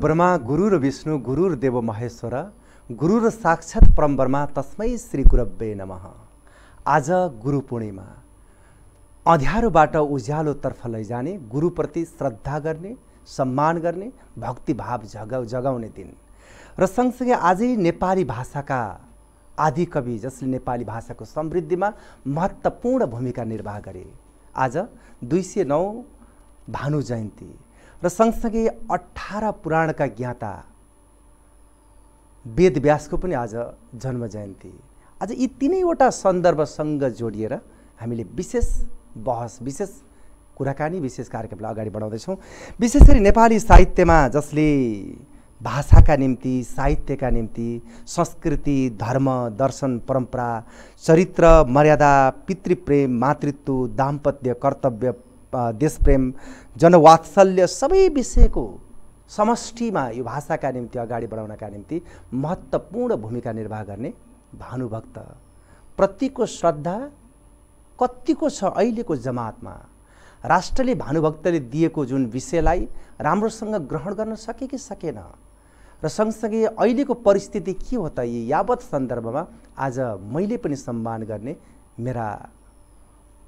ब्रह्मा गुरु र विष्णु गुरु र देव महेश्वर गुरु र साक्षात् परमब्रह्मा तस्मै श्री गुरब्बे नमः। आज गुरु पूर्णिमा। अँध्यारोबाट उज्यालोतर्फ लैजाने गुरुप्रति श्रद्धा गर्ने सम्मान गर्ने भक्तिभाव जगा जगाउने दिन। र सँगसँगै आजै नेपाली भाषाका आदि कवि जसले नेपाली भाषाको समृद्धिमा महत्त्वपूर्ण भूमिका निर्वाह गरे। आज दुई सय नौ भानु जयन्ती। र सँगसँगै अठार पुराणका ज्ञाता वेदव्यासको पनि आज जन्म जयन्ती। आज यी तिनैवटा सन्दर्भसँग जोडिएर हामीले विशेष बहस विशेष कुराकानी विशेष कार्यक्रमलाई अगाडि बढाउँदैछौँ। विशेष गरी नेपाली साहित्यमा जसले भाषाका निम्ति साहित्यका निम्ति संस्कृति धर्म दर्शन परम्परा चरित्र मर्यादा पितृप्रेम मातृत्व दाम्पत्य कर्तव्य देशप्रेम जनवात्सल्य सबै विषयको समष्टिमा यो भाषाका निम्ति अगाडि बढाउनका निम्ति महत्त्वपूर्ण भूमिका निर्वाह गर्ने भानुभक्त। प्रतिको श्रद्धा कतिको छ अहिलेको जमातमा? राष्ट्रले भानुभक्तले दिएको जुन विषयलाई राम्रोसँग ग्रहण गर्न सके कि सकेन? र सँगसँगै अहिलेको परिस्थिति के हो त यी यावत सन्दर्भमा आज मैले पनि सम्मान गर्ने मेरा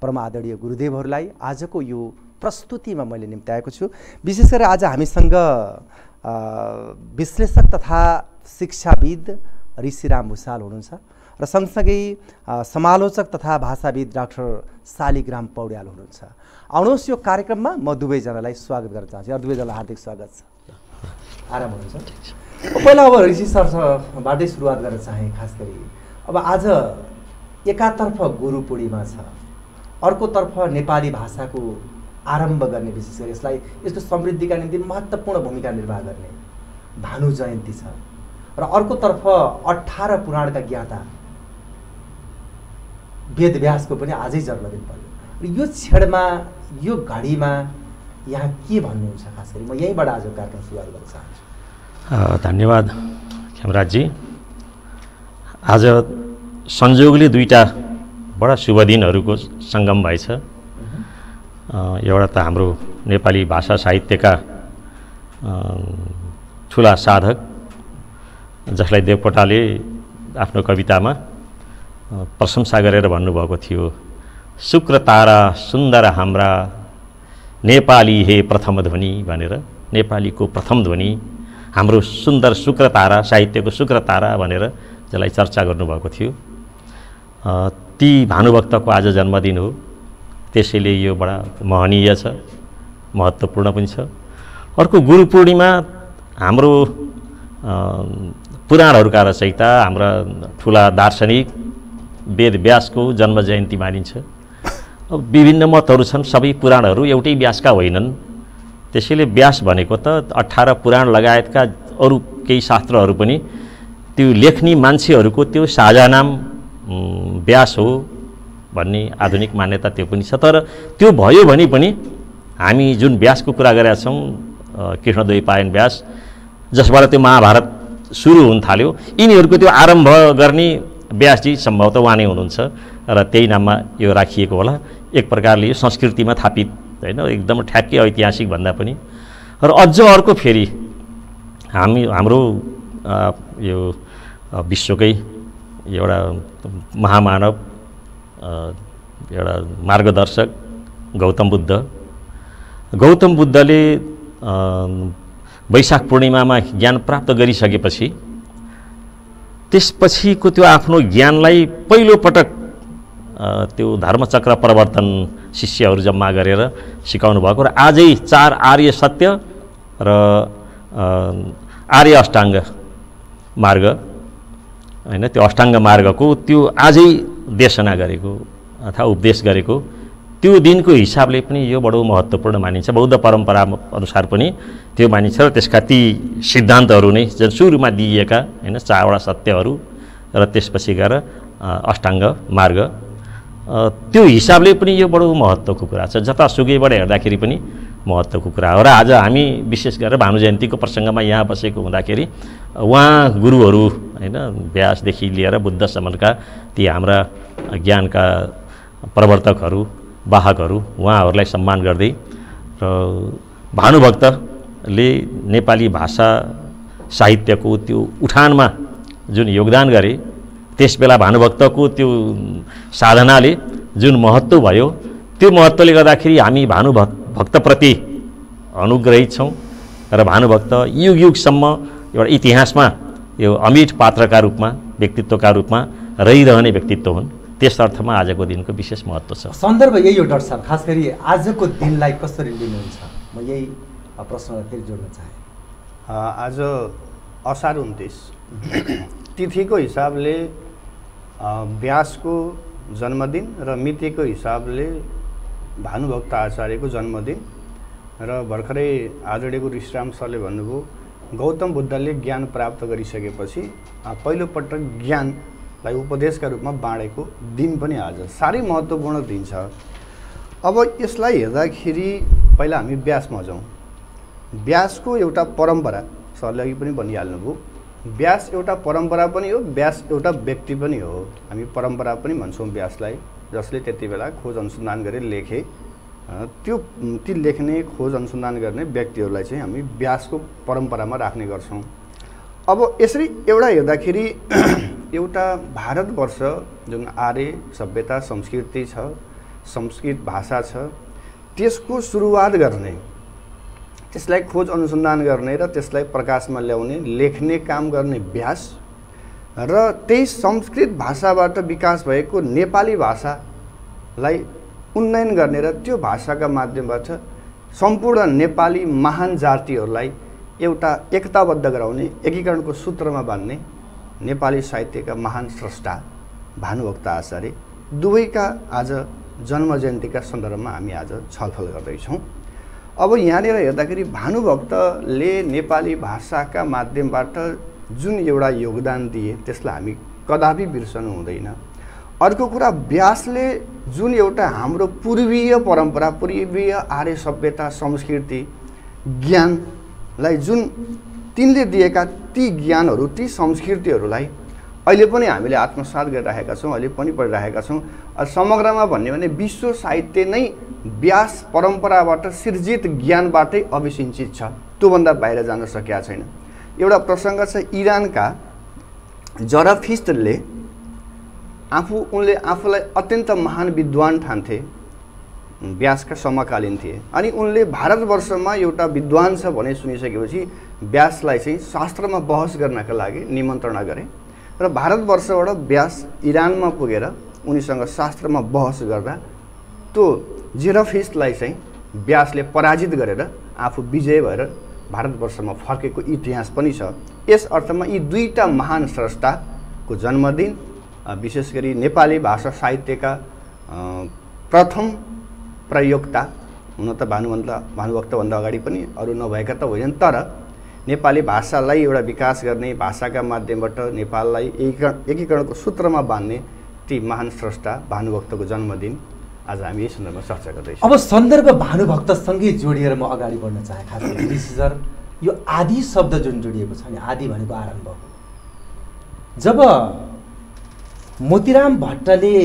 परमादरणीय गुरुदेवहरूलाई आजको यो प्रस्तुतिमा मैले निम्त्याएको छु। विशेष गरेर आज हामीसँग विश्लेषक तथा शिक्षाविद ऋषिराम भूषाल हुनुहुन्छ र सँगसँगै समालोचक तथा भाषाविद डाक्टर शालिग्राम पौड्याल हुनुहुन्छ। आउनुहोस् यो कार्यक्रममा म दुवैजनालाई स्वागत गर्न चाहन्छु। अरू दुवैजनालाई हार्दिक स्वागत छ। आराम हुनुहुन्छ। पहिला अब ऋषि सरबाटै सुरुवात गर्न चाहेँ खास गरी। अब आज एकातर्फ गुरु पूर्णिमा छ। अर्कोतर्फ नेपाली भाषाको आरम्भ गर्ने विशेष गरी यसलाई यसको समृद्धिका निम्ति महत्त्वपूर्ण भूमिका निर्वाह गर्ने भानु जयन्ती छ। र अर्कोतर्फ अठार पुराणका ज्ञाता वेदव्यासको पनि आजै जन्मदिन पर्यो। र यो क्षणमा यो घडीमा यहाँ के भन्नुहुन्छ खास गरी म यहीँबाट आज कार्यक्रम सुरुवात गर्न चाहन्छु। धन्यवाद खेमराजजी। आज संयोगले दुईवटा बडा शुभ दिनहरूको सङ्गम भएछ। एउटा त हाम्रो नेपाली भाषा साहित्यका ठुला साधक जसलाई देवकोटाले आफ्नो कवितामा प्रशंसा गरेर भन्नुभएको थियो शुक्र तारा सुन्दर हाम्रा नेपाली हे प्रथम ध्वनि भनेर। नेपालीको प्रथम ध्वनि हाम्रो सुन्दर शुक्र तारा साहित्यको शुक्र तारा भनेर जसलाई चर्चा गर्नुभएको थियो। ती भानुभक्तको आज जन्मदिन हो। त्यसैले यो बडा महनीय छ महत्त्वपूर्ण पनि छ। अर्को गुरु पूर्णिमा हाम्रो पुराणहरूका रचयिता हाम्रा ठुला दार्शनिक वेद व्यासको जन्म जयन्ती मानिन्छ। अब विभिन्न मतहरू छन् सबै पुराणहरू एउटै व्यासका होइनन्। त्यसैले व्यास भनेको त अठार पुराण लगायतका अरू केही शास्त्रहरू पनि त्यो लेख्ने मान्छेहरूको त्यो साझा नाम व्यास हो भन्ने आधुनिक मान्यता त्यो पनि छ। तर त्यो भयो भने पनि हामी जुन व्यासको कुरा गरेका छौँ कृष्णद्वैपायन व्यास जसबाट त्यो महाभारत सुरु हुन थाल्यो यिनीहरूको त्यो आरम्भ गर्ने व्यासजी सम्भवतः उहाँ नै हुनुहुन्छ र त्यही नाममा यो राखिएको होला। एक प्रकारले यो संस्कृतिमा थापित होइन एकदम ठ्याक्कै ऐतिहासिक भन्दा पनि। र अझ अर्को फेरि हामी हाम्रो यो विश्वकै एउटा महामानव एउटा मार्गदर्शक गौतम बुद्ध। गौतम बुद्धले वैशाख पूर्णिमामा ज्ञान प्राप्त गरिसकेपछि त्यसपछिको त्यो आफ्नो ज्ञानलाई पहिलोपटक त्यो धर्मचक्र प्रवर्तन शिष्यहरू जम्मा गरेर सिकाउनु भएको र आजै चार आर्य सत्य र आर्य अष्टाङ्ग मार्ग होइन त्यो अष्टाङ्ग मार्गको त्यो आजै देशना गरेको अथवा उपदेश गरेको त्यो दिनको हिसाबले पनि यो बडो महत्त्वपूर्ण मानिन्छ। बौद्ध परम्परा अनुसार पनि त्यो मानिन्छ र त्यसका ती सिद्धान्तहरू नै जुन सुरुमा दिइएका होइन चारवटा सत्यहरू र त्यसपछि गएर अष्टाङ्ग मार्ग। त्यो हिसाबले पनि यो बडो महत्त्वको कुरा छ। जतासुकैबाट हेर्दाखेरि पनि महत्त्वको कुरा हो। र आज हामी विशेष गरेर भानु जयन्तीको प्रसङ्गमा यहाँ बसेको हुँदाखेरि उहाँ गुरुहरू होइन व्यासदेखि लिएर बुद्धसम्मका ती हाम्रा ज्ञानका प्रवर्तकहरू वाहकहरू उहाँहरूलाई सम्मान गर्दै र भानुभक्त ले नेपाली भाषा साहित्यको त्यो उठानमा जुन योगदान गरे त्यस बेला भानुभक्तको त्यो साधनाले जुन महत्त्व भयो त्यो महत्त्वले गर्दाखेरि हामी भानुभक्त भक्तप्रति अनुग्रहित छौँ र भानुभक्त युग युगसम्म एउटा इतिहासमा यो अमिट पात्रका रूपमा व्यक्तित्वका रूपमा रहिरहने व्यक्तित्व हुन्। त्यस अर्थमा आजको दिनको विशेष महत्त्व छ। सन्दर्भ यही हो डाक्टर साहब। खास गरी आजको दिनलाई कसरी लिनुहुन्छ? म यही प्रश्नलाई फेरि जोड्न चाहेँ। आज असार उन्तिस। तिथिको हिसाबले व्यासको जन्मदिन र मितिको हिसाबले भानुभक्त आचार्यको जन्मदिन र भर्खरै गुरु श्रीराम सरले भन्नुभयो गौतम बुद्धले ज्ञान प्राप्त गरिसकेपछि पहिलोपटक ज्ञानलाई उपदेशका रूपमा बाँडेको दिन पनि आज साह्रै महत्त्वपूर्ण दिन छ। अब यसलाई हेर्दाखेरि पहिला हामी व्यासमा जाउँ। व्यासको एउटा परम्परा सरले अघि पनि भनिहाल्नुभयो व्यास एउटा परम्परा पनि हो व्यास एउटा व्यक्ति पनि हो। हामी परम्परा पनि भन्छौँ व्यासलाई जसले त्यति बेला खोज अनुसन्धान गरेर लेखे। त्यो ती लेख्ने खोज अनुसन्धान गर्ने व्यक्तिहरूलाई चाहिँ हामी व्यासको परम्परामा राख्ने गर्छौँ। अब यसरी एउटा हेर्दाखेरि एउटा भारतवर्ष जुन आर्य सभ्यता संस्कृति छ संस्कृत भाषा छ त्यसको सुरुवात गर्ने त्यसलाई खोज अनुसन्धान गर्ने र त्यसलाई प्रकाशमा ल्याउने लेख्ने काम गर्ने व्यास र त्यही संस्कृत भाषाबाट विकास भएको नेपाली भाषालाई उन्नयन गर्ने र त्यो भाषाका माध्यमबाट सम्पूर्ण नेपाली महान जातिहरूलाई एउटा एकताबद्ध गराउने एकीकरणको सूत्रमा बाँध्ने नेपाली साहित्यका महान स्रष्टा भानुभक्त आचार्य दुवैका आज जन्म जयन्तीका सन्दर्भमा हामी आज छलफल गर्दैछौँ। अब यहाँनिर हेर्दाखेरि भानुभक्तले नेपाली भाषाका माध्यमबाट जुन एउटा योगदान दिए त्यसलाई हामी कदापि बिर्सनु हुँदैन। अर्को कुरा व्यासले जुन एउटा हाम्रो पूर्वीय परम्परा पूर्वीय आर्य सभ्यता संस्कृति ज्ञानलाई जुन तिनले दिएका ती ज्ञानहरू ती संस्कृतिहरूलाई अहिले पनि हामीले आत्मसात गरिरहेका छौँ अहिले पनि पढिरहेका छौँ। समग्रमा भन्यो भने विश्व साहित्य नै व्यास परम्पराबाट सिर्जित ज्ञानबाटै अभिसिञ्चित छ। त्योभन्दा बाहिर जान सकेका छैन। एउटा प्रसङ्ग छ इरानका। जराफिस्टले आफू उनले आफूलाई अत्यन्त महान विद्वान ठान्थे व्यासका समकालीन थिए। अनि उनले भारतवर्षमा एउटा विद्वान छ भने सुनिसकेपछि व्यासलाई चाहिँ शास्त्रमा बहस गर्नका लागि निमन्त्रणा गरे र भारतवर्षबाट व्यास इरानमा पुगेर उनीसँग शास्त्रमा बहस गर्दा त्यो जेरफिस्टलाई चाहिँ व्यासले पराजित गरेर आफू विजय भएर भारतवर्षमा फर्केको इतिहास पनि छ। यस अर्थमा यी दुईवटा महान स्रष्टाको जन्मदिन विशेष गरी नेपाली भाषा साहित्यका प्रथम प्रयोक्ता हुन त भानुभन्त भानुभक्तभन्दा अगाडि पनि अरू नभएका त होइनन् तर नेपाली भाषालाई एउटा विकास गर्ने भाषाका माध्यमबाट नेपाललाई एकीकरण एकीकरणको सूत्रमा बाँध्ने ती महान स्रष्टा भानुभक्तको जन्मदिन आज हामी यस सन्दर्भमा चर्चा गर्दैछौँ अब सन्दर्भ भानुभक्तसँगै जोडिएर म अगाडि बढ्न चाहेँ खास गरी ऋषि सर यो आदि शब्द जुन जोडिएको छ नि आदि भनेको आरम्भ हो। जब मोतीराम भट्टले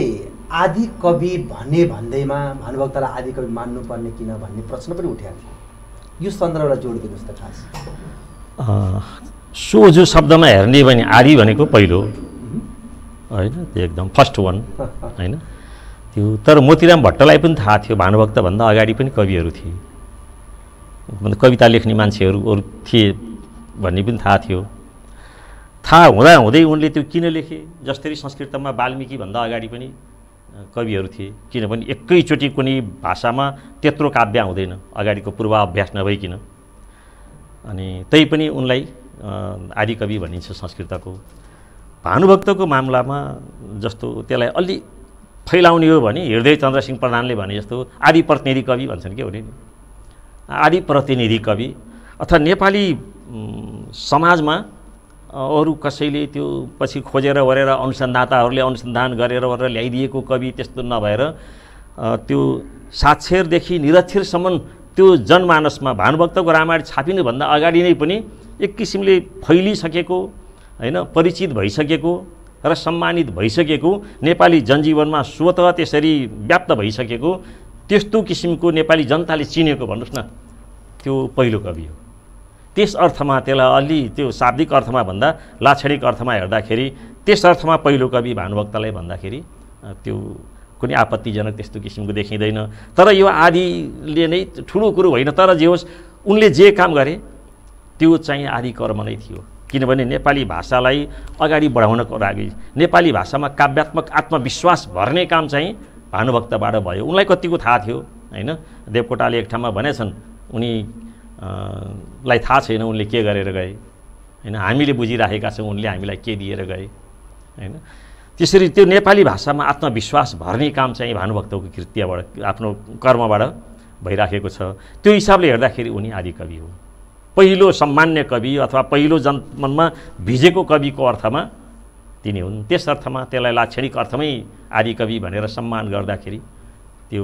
आदि कवि भन्ने भन्दैमा भानुभक्तलाई आदि कवि मान्नुपर्ने किन भन्ने प्रश्न पनि उठेको थियो। यो सन्दर्भलाई जोडिदिनुहोस् त खास। अ, सो जो शब्दमा हेर्ने भने आदि भनेको पहिलो होइन त्यो एकदम फर्स्ट वान होइन? त्यो तर मोतीराम भट्टलाई पनि थाहा थियो भानुभक्तभन्दा अगाडि पनि कविहरू थिए। मतलब कविता लेख्ने मान्छेहरू अरू थिए भन्ने पनि थाहा थियो। थाहा हुँदा हुँदै उनले त्यो किन लेखे? जसरी संस्कृतमा वाल्मिकीभन्दा अगाडि पनि कविहरू थिए। किनभने एकैचोटि कुनै भाषामा त्यत्रो काव्य आउँदैन अगाडिको पूर्वाभ्यास नभइकन। अनि तै पनि उनलाई आदिकवि भनिन्छ संस्कृतको। भानुभक्तको मामलामा जस्तो त्यसलाई अलि फैलाउने हो भने हृदय चन्द्रसिंह प्रधानले भने जस्तो आदि प्रतिनिधि कवि भन्छन् के भने? नि आदि प्रतिनिधि कवि अथवा नेपाली समाजमा अरू कसैले त्यो पछि खोजेर वरेर अनुसन्धाताहरूले अनुसन्धान गरेर वरेर ल्याइदिएको कवि त्यस्तो नभएर त्यो साक्षरदेखि निरक्षरसम्म त्यो जनमानसमा भानुभक्तको रामायण छापिनुभन्दा अगाडि नै पनि एक किसिमले फैलिसकेको होइन परिचित भइसकेको र सम्मानित भइसकेको नेपाली जनजीवनमा स्वतः त्यसरी व्याप्त भइसकेको त्यस्तो किसिमको नेपाली जनताले चिनेको भन्नुहोस् न त्यो पहिलो कवि हो। त्यस अर्थमा त्यसलाई अलि त्यो शाब्दिक अर्थमा भन्दा लाक्षणिक अर्थमा हेर्दाखेरि त्यस अर्थमा पहिलो कवि भानुभक्तलाई भन्दाखेरि त्यो कुनै आपत्तिजनक त्यस्तो किसिमको देखिँदैन। तर यो आदिले नै ठुलो कुरो होइन तर जे होस् उनले जे काम गरे त्यो चाहिँ आदि कर्म नै थियो। किनभने नेपाली भाषालाई अगाडि बढाउनको लागि नेपाली भाषामा काव्यात्मक आत्मविश्वास भर्ने काम चाहिँ भानुभक्तबाट भयो। उनलाई कतिको थाहा थियो होइन? देवकोटाले एक ठाउँमा भनेछन् उनी अ, लाई थाहा छैन उनले के गरेर गए। होइन हामीले बुझिराखेका छौँ उनले हामीलाई के दिएर गए। होइन? त्यसरी त्यो नेपाली भाषामा आत्मविश्वास भर्ने काम चाहिँ भानुभक्तको कृत्यबाट आफ्नो कर्मबाट भइराखेको छ। त्यो हिसाबले हेर्दाखेरि उनी आदिकवि हो पहिलो सम्मान्य कवि अथवा पहिलो जन्ममा भिजेको कविको अर्थमा तिनी हुन्। त्यस अर्थमा त्यसलाई लाक्षणिक अर्थमै आदिकवि भनेर सम्मान गर्दाखेरि त्यो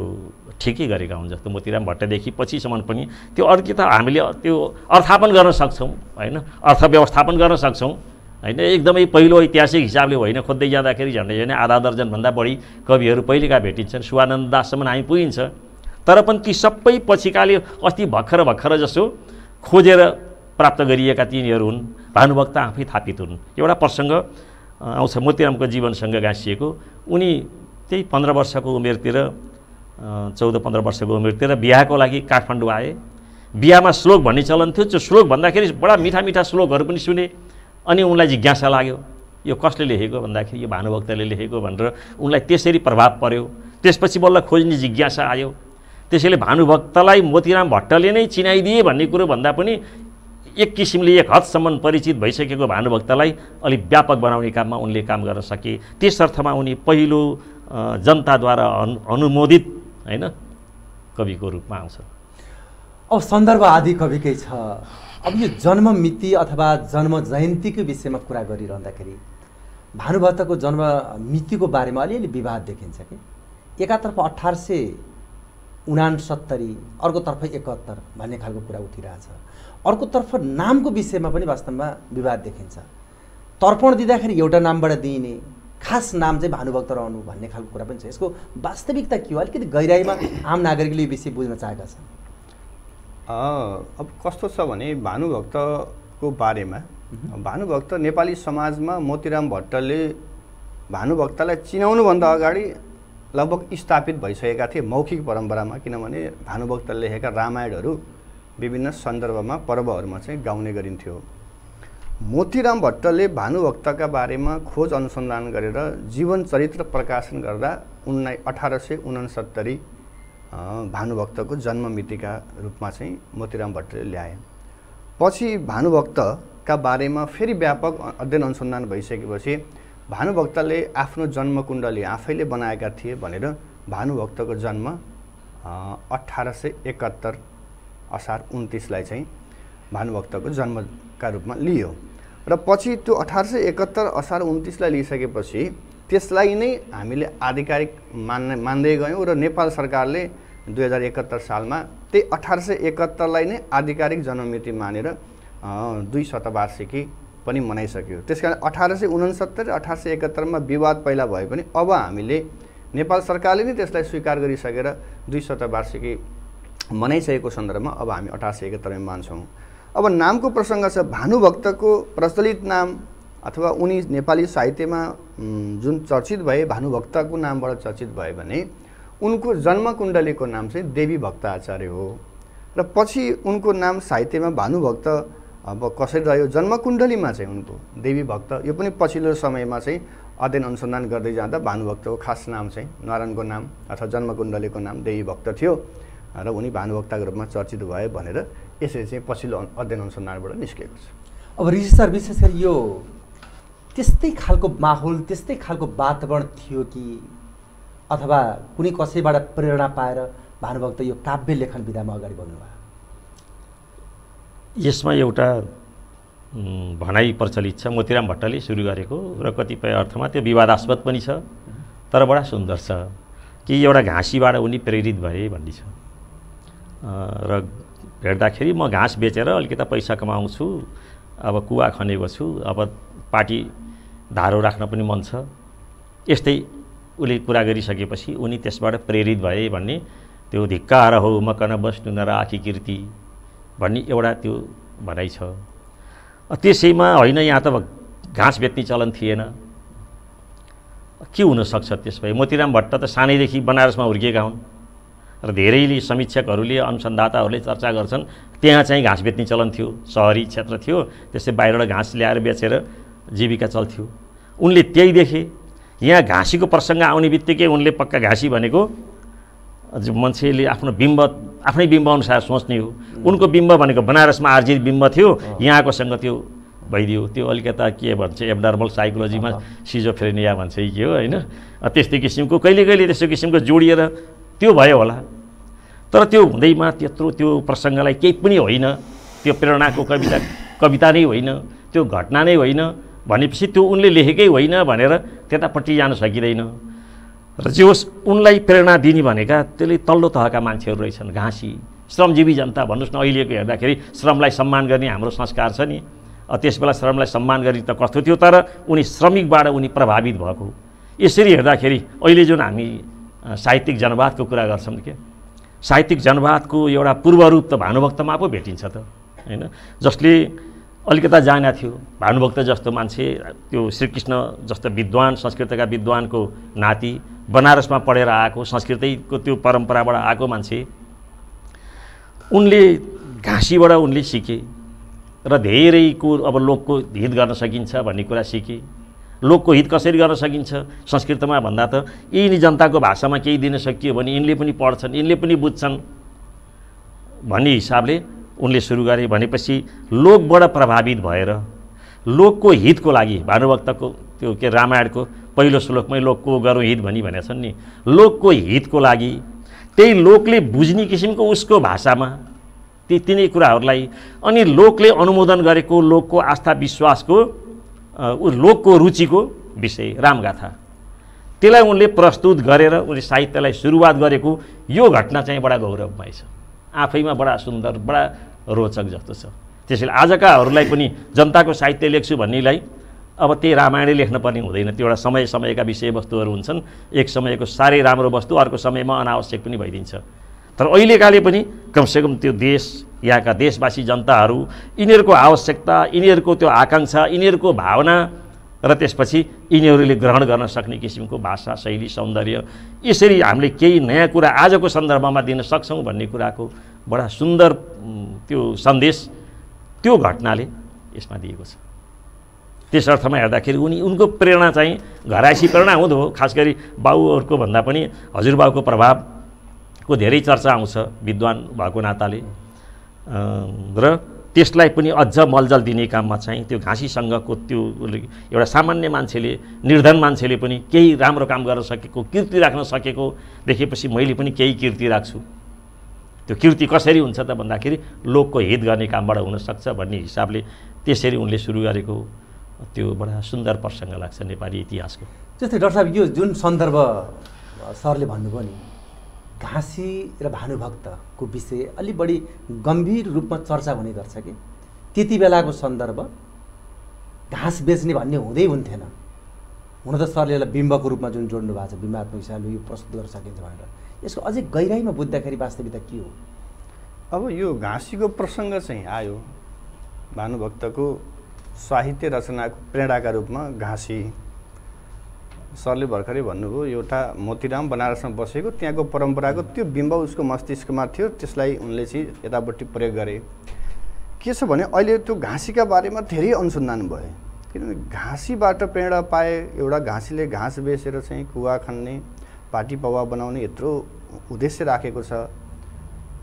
ठिकै गरेका हुन् जस्तो मोतीराम भट्टदेखि पछिसम्म पनि त्यो अर्की त हामीले त्यो अर्थापन गर्न सक्छौँ होइन? अर्थ व्यवस्थापन गर्न सक्छौँ होइन? एकदमै पहिलो ऐतिहासिक हिसाबले होइन खोज्दै जाँदाखेरि झन्डै झन्डै आधा दर्जनभन्दा बढी कविहरू पहिलेका भेटिन्छन्। सुवानन्द दाससम्म हामी पुगिन्छ। तर पनि ती सबै पछिकाले अस्ति भर्खर भर्खर जसो खोजेर प्राप्त गरिएका तिनीहरू हुन् भानुभक्त आफै थापित हुन्। एउटा प्रसङ्ग आउँछ मोतीरामको जीवनसँग गाँसिएको। उनी त्यही पन्ध्र वर्षको उमेरतिर चौध पन्ध्र वर्षको उमेरतिर बिहाको लागि काठमाडौँ आए। बिहामा श्लोक भन्ने चलन थियो। त्यो श्लोक भन्दाखेरि बडा मिठा मिठा श्लोकहरू पनि सुने। अनि उनलाई जिज्ञासा लाग्यो यो कसले लेखेको भन्दाखेरि यो भानुभक्तले लेखेको भनेर उनलाई त्यसरी प्रभाव पर्यो। त्यसपछि बल्ल खोज्ने जिज्ञासा आयो। त्यसैले भानुभक्तलाई मोतीराम भट्टले नै चिनाइदिए भन्ने कुरो भन्दा पनि एक किसिमले एक हदसम्म परिचित भइसकेको भानुभक्तलाई अलिक व्यापक बनाउने काममा उनले काम गर्न सके। त्यस अर्थमा उनी पहिलो जनताद्वारा अनु अनुमोदित होइन कविको रूपमा आउँछ। अब सन्दर्भ आदि कविकै छ। अब यो जन्म मिति अथवा जन्म जयन्तीको विषयमा कुरा गरिरहँदाखेरि भानुभक्तको जन्म मितिको बारेमा अलिअलि विवाद देखिन्छ कि? एकातर्फ अठार सय उनासत्तरी अर्कोतर्फ एकहत्तर भन्ने खालको कुरा उठिरहेछ। अर्कोतर्फ नामको विषयमा पनि वास्तवमा विवाद देखिन्छ। तर्पण दिँदाखेरि एउटा नामबाट दिइने खास नाम चाहिँ भानुभक्त रहनु भन्ने खालको कुरा पनि छ। यसको वास्तविकता के हो? अलिकति गहिराइमा आम नागरिकले यो विषय बुझ्न चाहेका छन्। अब कस्तो छ भने भानुभक्तको बारेमा भानुभक्त नेपाली समाजमा मोतीराम भट्टले भानुभक्तलाई चिनाउनुभन्दा अगाडि लगभग स्थापित भइसकेका थिए मौखिक परम्परामा किनभने भानुभक्तले लेखेका रामायणहरू विभिन्न सन्दर्भमा पर्वहरूमा चाहिँ गाउने गरिन्थ्यो। मोतीराम भट्टले भानुभक्तका बारेमा खोज अनुसन्धान गरेर जीवन चरित्र प्रकाशन गर्दा उनलाई अठार सय उनसत्तरी भानुभक्तको जन्म मितिका रूपमा चाहिँ मोतीराम भट्टले ल्याए। पछि भानुभक्तका बारेमा फेरि व्यापक अध्ययन अनुसन्धान भइसकेपछि भानुभक्तले आफ्नो जन्मकुण्डली आफैले बनाएका थिए भनेर भानुभक्तको जन्म अठार सय एकहत्तर असार उन्तिसलाई चाहिँ भानुभक्तको जन्मका रूपमा लियो। र पछि त्यो अठार सय एकहत्तर असार उन्तिसलाई लिइसकेपछि त्यसलाई नै हामीले आधिकारिक मान्ने मान्दै गयौँ र नेपाल सरकारले दुई हजार एकहत्तर सालमा त्यही अठार सय एकहत्तरलाई नै आधिकारिक जन्ममिति मानेर दुई शतवार्षिकी पनि मनाइसक्यो। त्यस कारण अठार सय उनसत्तरी अठार सय एकहत्तरमा विवाद पहिला भए पनि अब हामीले नेपाल सरकारले नै त्यसलाई स्वीकार गरिसकेर दुई शतवार्षिकी मनाइसकेको सन्दर्भमा अब हामी अठार सय एकहत्तरमा मान्छौँ। अब नामको प्रसङ्ग छ भानुभक्तको प्रचलित नाम अथवा उनी नेपाली साहित्यमा जुन चर्चित भए भानुभक्तको नामबाट चर्चित भए भने उनको जन्मकुण्डलीको नाम चाहिँ देवी भक्त आचार्य हो। र पछि उनको नाम साहित्यमा भानुभक्त अब कसरी रह्यो? जन्मकुण्डलीमा चाहिँ उनको देवी भक्त। यो पनि पछिल्लो समयमा चाहिँ अध्ययन अनुसन्धान गर्दै जाँदा भानुभक्तको खास नाम चाहिँ नारायणको नाम अथवा जन्मकुण्डलीको नाम देवी भक्त थियो र उनी भानुभक्तको रूपमा चर्चित भए भनेर यसरी चाहिँ पछिल्लो अध्ययन अनुसन्धानबाट निस्केको छ। अब ऋषि सर विशेष गरी यो त्यस्तै खालको माहौल त्यस्तै खालको वातावरण थियो कि अथवा कुनै कसैबाट प्रेरणा पाएर भानुभक्त यो काव्य लेखन विधामा अगाडि बढ्नुभयो यसमा एउटा भनाइ प्रचलित छ। मोतीराम भट्टले सुरु गरेको र कतिपय अर्थमा त्यो विवादास्पद पनि छ तर बडा सुन्दर छ। कि एउटा घाँसीबाट उनी प्रेरित भए भन्ने छ। र भेट्दाखेरि म घाँस बेचेर अलिकति पैसा कमाउँछु अब कुवा खनेको छु अब पार्टी धारो राख्न पनि मन छ। यस्तै उसले कुरा गरिसकेपछि उनी त्यसबाट प्रेरित भए भन्ने त्यो धिक्कार हो मकन बस्नु नराखी कीर्ति। भन्ने एउटा त्यो भनाइ छ। त्यसैमा होइन यहाँ त घाँस बेच्ने चलन थिएन। के हुनसक्छ त्यस भए मोतीराम भट्ट त सानैदेखि बनारसमा हुर्किएका हुन् र धेरैले समीक्षकहरूले अनुसन्धाताहरूले चर्चा गर्छन् त्यहाँ चाहिँ घाँस बेच्ने चलन थियो सहरी क्षेत्र थियो त्यसै बाहिरबाट घाँस ल्याएर बेचेर जीविका चल्थ्यो। उनले त्यही देखे यहाँ घाँसीको प्रसङ्ग आउने बित्तिकै उनले पक्का घाँसी भनेको मान्छेले आफ्नो बिम्ब आफ्नै बिम्ब अनुसार सोच्ने हो। उनको बिम्ब भनेको बनारसमा आर्जित बिम्ब थियो यहाँकोसँग त्यो भइदियो। त्यो अलिकता के भन्छ एबनर्मल साइकोलोजीमा सिजोफ्रेनिया भन्छ कि के हो होइन? त्यस्तै किसिमको कहिले कहिले त्यस्तो किसिमको जोडिएर त्यो भयो होला। तर त्यो हुँदैमा त्यत्रो त्यो प्रसङ्गलाई केही पनि होइन। त्यो प्रेरणाको कविता कविता नै होइन त्यो घटना नै होइन। भनेपछि त्यो उनले लेखेकै होइन भनेर त्यतापट्टि जान सकिँदैन। र जे होस् उनलाई प्रेरणा दिने भनेका त्यसले तल्लो तहका मान्छेहरू रहेछन् घाँसी। श्रमजीवी जनता भन्नुहोस् न अहिलेको हेर्दाखेरि श्रमलाई सम्मान गर्ने हाम्रो संस्कार छ नि। त्यस बेला श्रमलाई सम्मान गर्ने त कस्तो थियो तर उनी श्रमिकबाट उनी प्रभावित भएको। यसरी हेर्दाखेरि अहिले जुन हामी साहित्यिक जनवादको कुरा गर्छौँ क्या साहित्यिक जनवादको एउटा पूर्वरूप त भानुभक्तमा पो भेटिन्छ त होइन? जसले अलिकता जाना थियो। भानुभक्त जस्तो मान्छे त्यो श्रीकृष्ण जस्तो विद्वान संस्कृतका विद्वानको नाति बनारसमा पढेर आएको संस्कृतैको त्यो परम्पराबाट आएको मान्छे उनले घाँसीबाट उनले सिके र धेरैको अब लोकको हित गर्न सकिन्छ भन्ने कुरा सिके। लोकको हित कसरी गर्न सकिन्छ? संस्कृतमा भन्दा त यिनी जनताको भाषामा केही दिन सकियो भने यिनले पनि पढ्छन् यिनले पनि बुझ्छन् भन्ने हिसाबले उनले सुरु गरे भनेपछि लोकबाट प्रभावित भएर लोकको हितको लागि भानुभक्तको त्यो के रामायणको पहिलो श्लोकमै लोकको गरौँ हित भनी भनेका छन् नि लोकको हितको लागि त्यही लोकले बुझ्ने किसिमको उसको भाषामा ती तिनै कुराहरूलाई अनि लोकले अनुमोदन गरेको लोकको आस्था विश्वासको लोकको रुचिको विषय रामगाथा। त्यसलाई उनले प्रस्तुत गरेर उनले साहित्यलाई सुरुवात गरेको यो घटना चाहिँ बडा गौरवमय छ। आफैमा बडा सुन्दर बडा रोचक जस्तो छ। त्यसैले आजकाहरूलाई पनि जनताको साहित्य लेख्छु भन्नेलाई अब त्यही रामायणै लेख्न पर्ने हुँदैन। त्यो एउटा समय समयका विषयवस्तुहरू हुन्छन्। एक समयको साह्रै राम्रो वस्तु अर्को समयमा अनावश्यक पनि भइदिन्छ। तर अहिलेकाले पनि कमसेकम त्यो देश यहाँका देशवासी जनताहरू यिनीहरूको आवश्यकता यिनीहरूको त्यो आकाङ्क्षा यिनीहरूको भावना र त्यसपछि यिनीहरूले ग्रहण गर्न सक्ने किसिमको भाषा शैली सौन्दर्य यसरी हामीले केही नयाँ कुरा आजको सन्दर्भमा दिन सक्छौँ भन्ने कुराको बडा सुन्दर त्यो सन्देश त्यो घटनाले यसमा दिएको छ। त्यस अर्थमा हेर्दाखेरि उनी उनको प्रेरणा चाहिँ घराइसी प्रेरणा हुँदो हो। खास गरी बाउहरूको भन्दा पनि हजुरबाउको प्रभावको धेरै चर्चा आउँछ विद्वान भएको नाताले। र त्यसलाई पनि अझ मलजल दिने काममा चाहिँ त्यो घाँसीसँगको त्यो एउटा सामान्य मान्छेले निर्धन मान्छेले पनि केही राम्रो काम गर्न सकेको कीर्ति राख्न सकेको देखेपछि मैले पनि केही कीर्ति राख्छु। त्यो कीर्ति कसरी हुन्छ त भन्दाखेरि लोकको हित गर्ने कामबाट हुनसक्छ भन्ने हिसाबले त्यसरी उनले सुरु गरेको त्यो बडा सुन्दर प्रसङ्ग लाग्छ नेपाली इतिहासको। जस्तै डाक्टर साहब यो जुन सन्दर्भ सरले भन्नुभयो नि घाँसी र भानुभक्तको विषय अलि बढी गम्भीर रूपमा चर्चा हुने गर्छ कि? त्यति बेलाको सन्दर्भ घाँस बेच्ने भन्ने हुँदै हुन्थेन। हुन त सरले यसलाई बिम्बको रूपमा जुन जोड्नु भएको छ बिम्बात्मक हिसाबले यो प्रस्तुत गर्न सकिन्छ भनेर। यसको अझै गहिराइमा बुझ्दाखेरि वास्तविकता के हो? अब यो घाँसीको प्रसङ्ग चाहिँ आयो। भानुभक्तको साहित्य रचनाको प्रेरणाका रूपमा घाँसी सरले भर्खरै भन्नुभयो एउटा मोतीराम बनारसमा बसेको त्यहाँको परम्पराको त्यो बिम्ब उसको मस्तिष्कमा थियो त्यसलाई उनले चाहिँ यतापट्टि प्रयोग गरे। के छ भने अहिले त्यो घाँसीका बारेमा धेरै अनुसन्धान भयो किनभने घाँसीबाट प्रेरणा पाए एउटा घाँसीले घाँस बेचेर चाहिँ कुवा खन्ने पाटी पौवा बनाउने यत्रो उद्देश्य राखेको छ।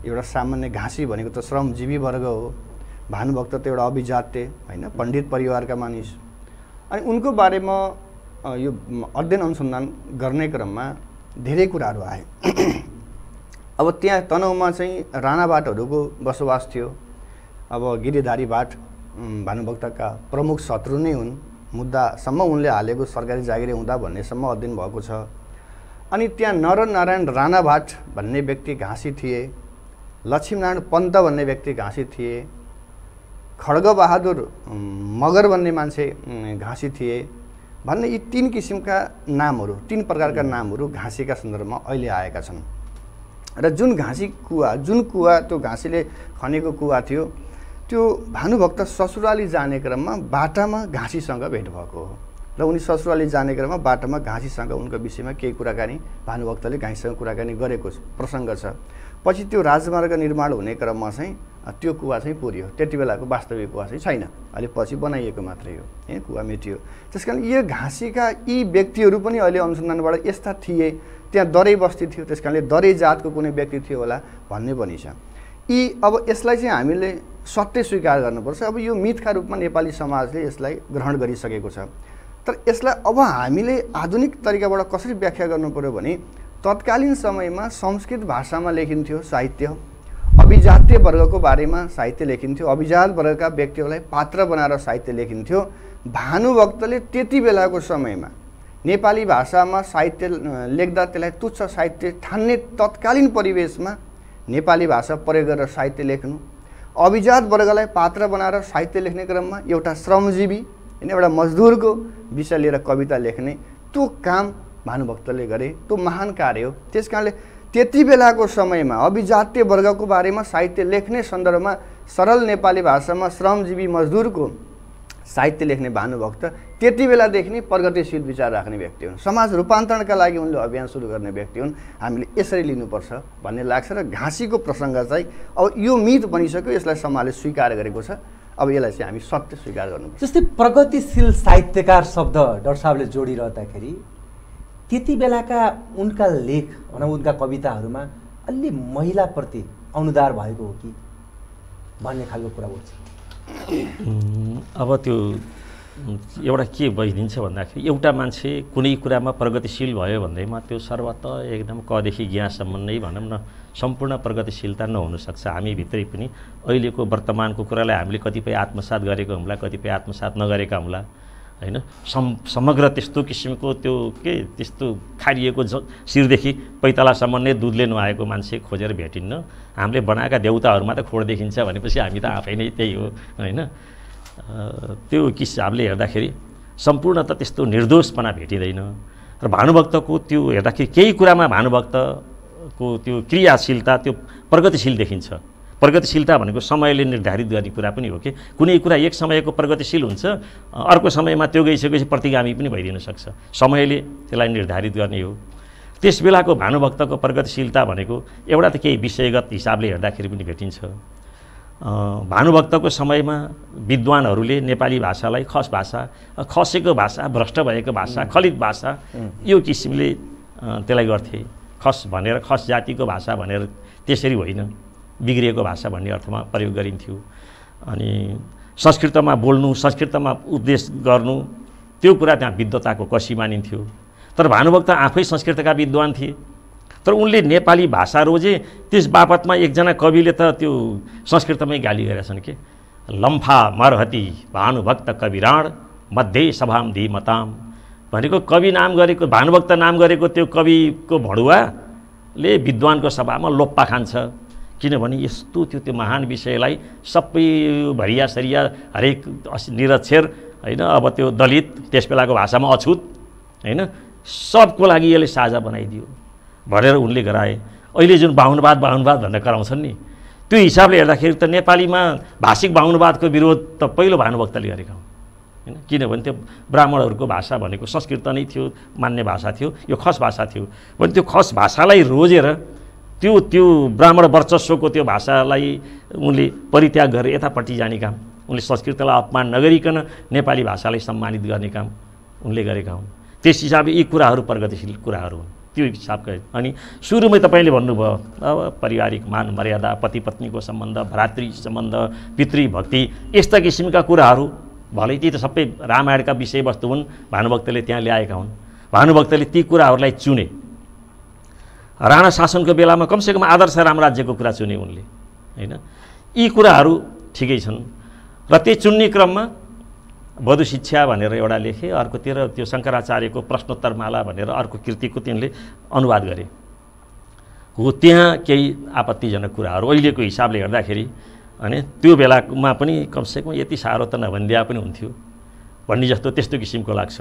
एउटा सामान्य घाँसी भनेको त श्रमजीवी वर्ग हो। भानुभक्त त एउटा अभिजात्य होइन पण्डित परिवारका मानिस। अनि उनको बारेमा यो अध्ययन अनुसन्धान गर्ने क्रममा धेरै कुराहरू आए। अब त्यहाँ तनहुमा चाहिँ राणाभाटहरूको बसोबास थियो। अब गिरिधारी भाट भानुभक्तका प्रमुख शत्रु नै हुन्। मुद्दासम्म उनले हालेको सरकारी जागिर हुँदा भन्नेसम्म अध्ययन भएको छ। अनि त्यहाँ नरनारायण राणाभाट भन्ने व्यक्ति घाँसी थिए लक्ष्मीनारायण पन्त भन्ने व्यक्ति घाँसी थिए खड्गबहादुर मगर भन्ने मान्छे घाँसी थिए। भन्ने यी तिन किसिमका नामहरू तिन प्रकारका नामहरू घाँसीका सन्दर्भमा अहिले आएका छन्। र जुन घाँसी कुवा जुन कुवा त्यो घाँसीले खनेको कुवा थियो त्यो भानुभक्त ससुराली जाने क्रममा बाटामा घाँसीसँग भेट भएको हो। र उनी ससुराली जाने क्रममा बाटामा घाँसीसँग उनको विषयमा केही कुराकानी भानुभक्तले घाँसीसँग कुराकानी गरेको प्रसङ्ग छ। पछि त्यो राजमार्ग निर्माण हुने क्रममा चाहिँ त्यो कुवा चाहिँ पुर्यो त्यति बेलाको वास्तविक कुवा चाहिँ छैन। अहिले पछि बनाइएको मात्रै हो। है कुवा मेटियो। त्यस कारण यो घाँसीका यी व्यक्तिहरू पनि अहिले अनुसन्धानबाट यस्ता थिए। त्यहाँ दरै बस्ती थियो। त्यस कारणले दरै जातको कुनै व्यक्ति थियो होला भन्ने पनि छ। यी अब यसलाई चाहिँ हामीले सत्य स्वीकार गर्नुपर्छ। अब यो मिथका रूपमा नेपाली समाजले यसलाई ग्रहण गरिसकेको छ। तर यसलाई अब हामीले आधुनिक तरिकाबाट कसरी व्याख्या गर्नु पऱ्यो भने तत्कालीन समयमा संस्कृत भाषामा लेखिन्थ्यो साहित्य। अभिजातीय वर्गको बारेमा साहित्य लेखिन्थ्यो। अभिजात वर्गका व्यक्तिहरूलाई पात्र बनाएर साहित्य लेखिन्थ्यो। भानुभक्तले त्यति बेलाको समयमा नेपाली भाषामा साहित्य लेख्दा त्यसलाई तुच्छ साहित्य ठान्ने तत्कालीन परिवेशमा नेपाली भाषा प्रयोग गरेर साहित्य लेख्नु। अभिजात वर्गलाई पात्र बनाएर साहित्य लेख्ने क्रममा एउटा श्रमजीवी होइन एउटा मजदुरको विषय लिएर कविता लेख्ने त्यो काम भानुभक्तले गरे त्यो महान कार्य हो। त्यस कारणले त्यति बेलाको समयमा अभिजातीय वर्गको बारेमा साहित्य लेख्ने सन्दर्भमा सरल नेपाली भाषामा श्रमजीवी मजदुरको साहित्य लेख्ने भानुभक्त त्यति बेलादेखि नै प्रगतिशील विचार राख्ने व्यक्ति हुन्। समाज रूपान्तरणका लागि उनले अभियान सुरु गर्ने व्यक्ति हुन्। हामीले यसरी लिनुपर्छ भन्ने लाग्छ र घाँसीको प्रसङ्ग चाहिँ अब यो मिथ बनिसक्यो यसलाई समाजले स्वीकार गरेको छ। अब यसलाई चाहिँ हामी सत्य स्वीकार गर्नुपर्छ। जस्तै प्रगतिशील साहित्यकार शब्द डाक्टर साहबले जोडिरहँदाखेरि त्यति बेलाका उनका लेख भनौँ उनका कविताहरूमा अलि महिलाप्रति अनुदार भएको हो कि भन्ने खालको कुरा उठ्छ अब त्यो एउटा के भइदिन्छ भन्दाखेरि एउटा मान्छे कुनै कुरामा प्रगतिशील भयो भन्दैमा त्यो सर्वत एकदम कदेखि ज्ञासम्म नै भनौँ न सम्पूर्ण प्रगतिशीलता नहुनसक्छ। हामीभित्रै पनि अहिलेको वर्तमानको कुरालाई हामीले कतिपय आत्मसात गरेको हुम्ला कतिपय आत्मसात नगरेका हुम्ला। होइन? सम समग्र त्यस्तो किसिमको त्यो के त्यस्तो खारिएको ज शिरदेखि पैतालासम्म नै दुधले नुहाएको मान्छे खोजेर भेटिन्न। हामीले बनाएका देउताहरूमा त खोड देखिन्छ भनेपछि हामी त आफै नै त्यही हो होइन? त्यो हिसाबले हेर्दाखेरि सम्पूर्ण त त्यस्तो निर्दोषपना भेटिँदैन। र भानुभक्तको त्यो हेर्दाखेरि केही कुरामा भानुभक्तको त्यो क्रियाशीलता त्यो प्रगतिशील देखिन्छ। प्रगतिशीलता भनेको समयले निर्धारित गर्ने कुरा पनि हो कि? कुनै कुरा एक समयको प्रगतिशील हुन्छ अर्को समयमा त्यो गइसकेपछि प्रतिगामी पनि भइदिन सक्छ। समयले त्यसलाई निर्धारित गर्ने हो। त्यस बेलाको भानुभक्तको प्रगतिशीलता भनेको एउटा त केही विषयगत हिसाबले हेर्दाखेरि पनि भेटिन्छ। भानुभक्तको समयमा विद्वानहरूले नेपाली भाषालाई खस भाषा खसेको भाषा भ्रष्ट भएको भाषा खलित भाषा यो किसिमले त्यसलाई गर्थे। खस भनेर खस जातिको भाषा भनेर त्यसरी होइन। बिग्रिएको भाषा भन्ने अर्थमा प्रयोग गरिन्थ्यो। अनि संस्कृतमा बोल्नु संस्कृतमा उपदेश गर्नु त्यो कुरा त्यहाँ विद्वताको कसी मानिन्थ्यो। तर भानुभक्त आफै संस्कृतका विद्वान थिए। तर उनले नेपाली भाषा रोजे त्यस बापतमा एकजना कविले त त्यो संस्कृतमै गाली गरेछन् के? लम्फा मरहती भानुभक्त कविराण मध्ये सभाम धीमताम भनेको कवि नाम गरेको भानुभक्त नाम गरेको त्यो कविको भडुवाले विद्वानको सभामा लोप्पा खान्छ। किनभने यस्तो त्यो त्यो महान विषयलाई सबै भरिया सरिया हरेक निरक्षर होइन अब त्यो दलित त्यस बेलाको भाषामा अछुत होइन सबको लागि यसले साझा बनाइदियो भनेर उनले गराए। अहिले जुन बाहुनवाद बाहुनवाद भनेर कराउँछन् नि त्यो हिसाबले हेर्दाखेरि त नेपालीमा भाषिक बाहुनवादको विरोध त पहिलो भानुभक्तले गरेका हुन् होइन किनभने त्यो ब्राह्मणहरूको भाषा भनेको संस्कृत नै थियो मान्ने भाषा थियो यो खस भाषा थियो। भने त्यो खस भाषालाई रोजेर त्यो त्यो ब्राह्मण वर्चस्वको त्यो भाषालाई उनले परित्याग गरेर यतापट्टि जाने काम उनले संस्कृतलाई अपमान नगरिकन नेपाली भाषालाई सम्मानित गर्ने काम उनले गरेका हुन्। त्यस हिसाबले यी कुराहरू प्रगतिशील कुराहरू हुन्। त्यो हिसाबका अनि सुरुमै तपाईँले भन्नुभयो अब पारिवारिक मान मर्यादा पति पत्नीको सम्बन्ध भ्रातृ सम्बन्ध पितृभक्ति यस्ता किसिमका कुराहरू भलै ती त सबै रामायणका विषयवस्तु हुन् भानुभक्तले त्यहाँ ल्याएका हुन्। भानुभक्तले ती कुराहरूलाई चुने। राणा शासनको बेलामा कमसेकम आदर्श रामराज्यको कुरा चुने उनले होइन? यी कुराहरू ठिकै छन्। र त्यो चुन्ने क्रममा वधु शिक्षा भनेर एउटा लेखे अर्कोतिर त्यो शङ्कराचार्यको प्रश्नोत्तरमाला भनेर अर्को कृतिको तिनले अनुवाद गरे। हो त्यहाँ केही आपत्तिजनक कुराहरू। अहिलेको हिसाबले हेर्दाखेरि अनि त्यो बेलामा पनि कमसेकम यति साह्रो त नभनिदिया पनि हुन्थ्यो। भन्ने जस्तो त्यस्तो किसिमको लाग्छ।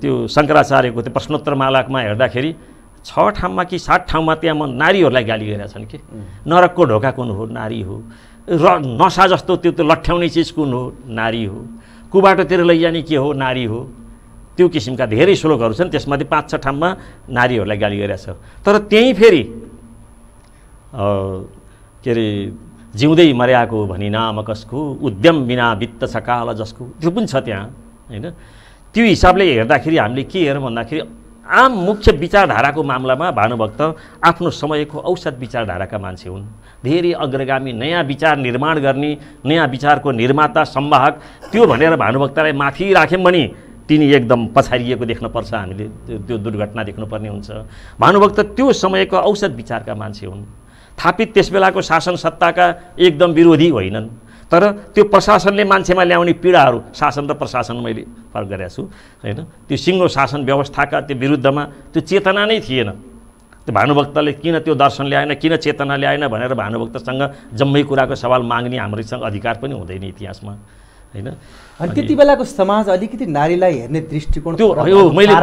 त्यो शङ्कराचार्यको त्यो प्रश्नोत्तरमालामा हेर्दाखेरि छ ठाउँमा कि सात ठाउँमा त्यहाँ म नारीहरूलाई गाली गरेका छन् कि? नरकको ढोका कुन हो? नारी हो। र नसा जस्तो त्यो त्यो लट्ठ्याउने चिज कुन हो? नारी हो। कुबाटोतिर लैजाने के हो? नारी हो। त्यो किसिमका धेरै श्लोकहरू छन् त्यसमध्ये पाँच छ ठाउँमा नारीहरूलाई गाली गरिरहेको छ। तर त्यहीँ फेरि के अरे जिउँदै मर्याएको भनी नाम कसको? उद्यम बिना वित्त छ काल जसको? त्यो पनि छ त्यहाँ होइन? त्यो हिसाबले हेर्दाखेरि हामीले के हेरौँ भन्दाखेरि आम मुख्य विचारधाराको मामलामा भानुभक्त आफ्नो समयको औसत विचारधाराका मान्छे हुन्। धेरै अग्रगामी नयाँ विचार निर्माण गर्ने नयाँ विचारको निर्माता सम्वाहक त्यो भनेर भानुभक्तलाई माथि राख्यौँ भने तिनी एकदम पछाडिएको देख्नुपर्छ हामीले। त्यो त्यो दुर्घटना देख्नुपर्ने हुन्छ। भानुभक्त त्यो समयको औसत विचारका मान्छे हुन्। थापित त्यस बेलाको शासन सत्ताका एकदम विरोधी होइनन्। तर त्यो प्रशासनले मान्छेमा ल्याउने पीडाहरू शासन र प्रशासन मैले फरक गरेको छु होइन? त्यो सिङ्गो शासन व्यवस्थाका त्यो विरुद्धमा त्यो चेतना नै थिएन। त्यो भानुभक्तले किन त्यो दर्शन ल्याएन किन चेतना ल्याएन भनेर भानुभक्तसँग जम्मै कुराको सवाल माग्ने हाम्रोसँग अधिकार पनि हुँदैन इतिहासमा होइन? अनि त्यति बेलाको समाज अलिकति नारीलाई हेर्ने दृष्टिकोण त्यो यो भएको मैले।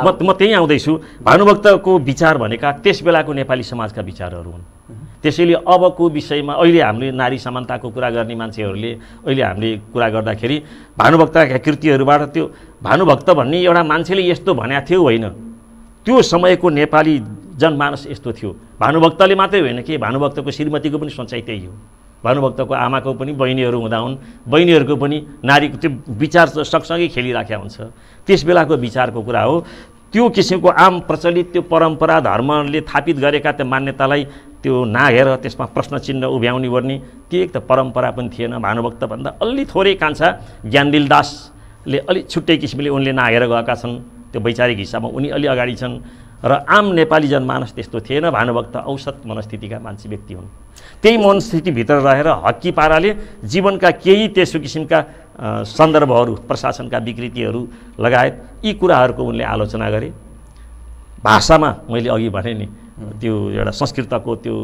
म त्यहीँ आउँदैछु। भानुभक्तको विचार भनेका त्यस बेलाको नेपाली समाजका विचारहरू हुन्। त्यसैले अबको विषयमा अहिले हामीले नारी समानताको कुरा गर्ने मान्छेहरूले अहिले हामीले कुरा गर्दाखेरि भानुभक्तका कृतिहरूबाट त्यो भानुभक्त भन्ने एउटा मान्छेले यस्तो भनेको थियो होइन। त्यो समयको नेपाली जनमानस यस्तो थियो। भानुभक्तले मात्रै होइन कि भानुभक्तको श्रीमतीको पनि सोचाइ त्यही हो। भानुभक्तको आमाको पनि बहिनीहरू हुँदा हुन् बहिनीहरूको पनि नारीको त्यो विचार सँगसँगै खेलिराखेका हुन्छ। त्यस बेलाको विचारको कुरा हो। त्यो किसिमको आम प्रचलित त्यो परम्परा धर्मले थापित गरेका त्यो मान्यतालाई त्यो नाघेर त्यसमा प्रश्न चिन्ह उभ्याउने गर्ने त्यो एक त परम्परा पनि थिएन भानुभक्तभन्दा अलि थोरै कान्छा ज्ञानदिल दासले अलिक छुट्टै किसिमले उनले नाघेर गएका छन्। त्यो वैचारिक हिसाबमा उनी अलि अगाडि छन् र आम नेपाली जनमानस त्यस्तो थिएन भानुभक्त औसत मनस्थितिका मान्छे व्यक्ति हुन्। त्यही मनस्थितिभित्र रहेर हक्की पाराले जीवनका केही त्यसो किसिमका सन्दर्भहरू प्रशासनका विकृतिहरू लगायत यी कुराहरूको उनले आलोचना गरे। भाषामा मैले अघि भने नि त्यो एउटा संस्कृतको त्यो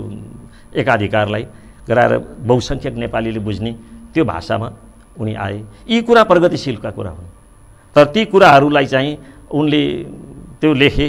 एकाधिकारलाई गराएर बहुसङ्ख्यक नेपालीले बुझ्ने त्यो भाषामा उनी आए। यी कुरा प्रगतिशीलका कुरा हुन्। तर ती कुराहरूलाई चाहिँ उनले त्यो लेखे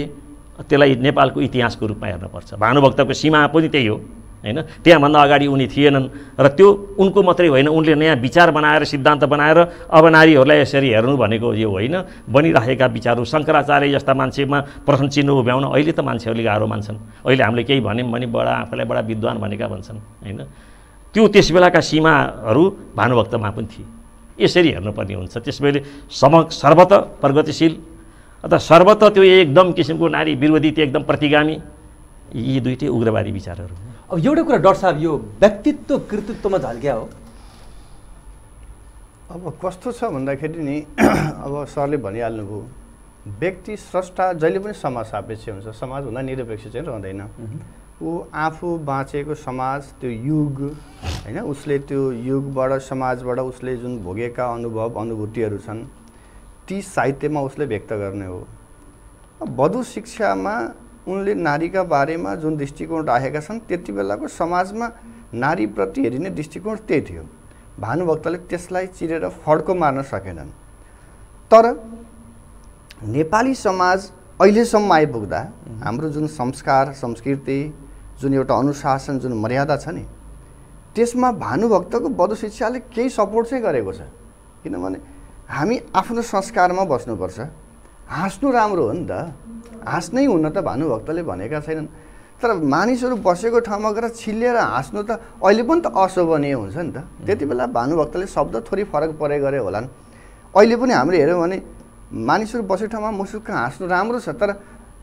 त्यसलाई नेपालको इतिहासको रूपमा हेर्नुपर्छ भानुभक्तको सीमा पनि त्यही हो। होइन? त्यहाँभन्दा अगाडि उनी थिएनन् र त्यो उनको मात्रै होइन। उनले नयाँ विचार बनाएर सिद्धान्त बनाएर अब नारीहरूलाई यसरी हेर्नु भनेको यो होइन। बनिराखेका विचारहरू शङ्कराचार्य जस्ता मान्छेमा प्रश्न चिन्ह उभ्याउन अहिले त मान्छेहरूले गाह्रो मान्छन्। अहिले हामीले केही भन्यौँ भने बडा आफूलाई बडा विद्वान भनेका भन्छन् होइन? त्यो त्यस बेलाका सीमाहरू भानुभक्तमा पनि थिए। यसरी हेर्नुपर्ने हुन्छ। त्यसैले सम सर्वत प्रगतिशील। अथवा सर्वत त्यो एकदम किसिमको नारी विरोधी त्यो एकदम प्रतिगामी। यी दुइटै उग्रवादी विचारहरू। अब एउटा कुरा डक्टर साहब यो व्यक्तित्व कृतित्वमा झल्क्या हो। अब कस्तो छ भन्दाखेरि नि अब सरले भनिहाल्नुभयो व्यक्ति स्रष्टा जहिले पनि समाज सापेक्ष हुन्छ। समाज हुँदा निरपेक्ष चाहिँ रहँदैन। ऊ आफू बाँचेको समाज त्यो युग होइन उसले त्यो युगबाट समाजबाट उसले जुन भोगेका अनुभव अनुभूतिहरू छन् ती साहित्यमा उसले व्यक्त गर्ने हो। अब वधु शिक्षामा उनले नारीका बारेमा जुन दृष्टिकोण राखेका छन् त्यति बेलाको समाजमा नारीप्रति हेरिने दृष्टिकोण त्यही थियो। भानुभक्तले त्यसलाई चिरेर फड्को मार्न सकेनन्। तर नेपाली समाज अहिलेसम्म आइपुग्दा हाम्रो जुन संस्कार संस्कृति जुन एउटा अनुशासन जुन मर्यादा छ नि त्यसमा भानुभक्तको वधु शिक्षाले केही सपोर्ट चाहिँ गरेको छ। किनभने हामी आफ्नो संस्कारमा बस्नुपर्छ। हाँस्नु राम्रो हो नि त। हाँस्नै हुन त भानुभक्तले भनेका छैनन्। तर मानिसहरू बसेको ठाउँमा गएर छिल्लिएर हाँस्नु त अहिले पनि त अशोभनीय हुन्छ नि त। त्यति बेला भानुभक्तले शब्द थोरै फरक परे गरे होलान्। अहिले पनि हामीले हेऱ्यौँ भने मानिसहरू बसेको ठाउँमा मुसुक्क हाँस्नु राम्रो छ तर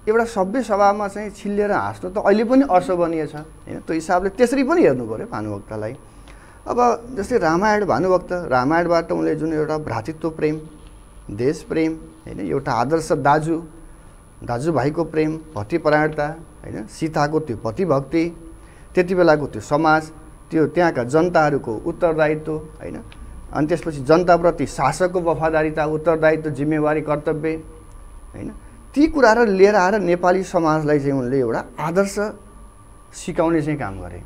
एउटा सभ्य सभामा चाहिँ छिल्लिएर हाँस्नु त अहिले पनि अशोभनीय छ होइन? त्यो हिसाबले त्यसरी पनि हेर्नु पऱ्यो भानुभक्तलाई। अब जस्तै रामायण भानुभक्त रामायणबाट उनले जुन एउटा भ्रातृत्व प्रेम देश प्रेम होइन? एउटा आदर्श दाजु दाजुभाइको प्रेम भक्तिपरायणता होइन? सीताको त्यो पतिभक्ति त्यति बेलाको त्यो समाज त्यो त्यहाँका जनताहरूको उत्तरदायित्व होइन? अनि त्यसपछि जनताप्रति शासकको वफादारिता उत्तरदायित्व जिम्मेवारी कर्तव्य होइन? ती कुराहरू लिएर आएर नेपाली समाजलाई चाहिँ उनले एउटा आदर्श सिकाउने चाहिँ काम गरे।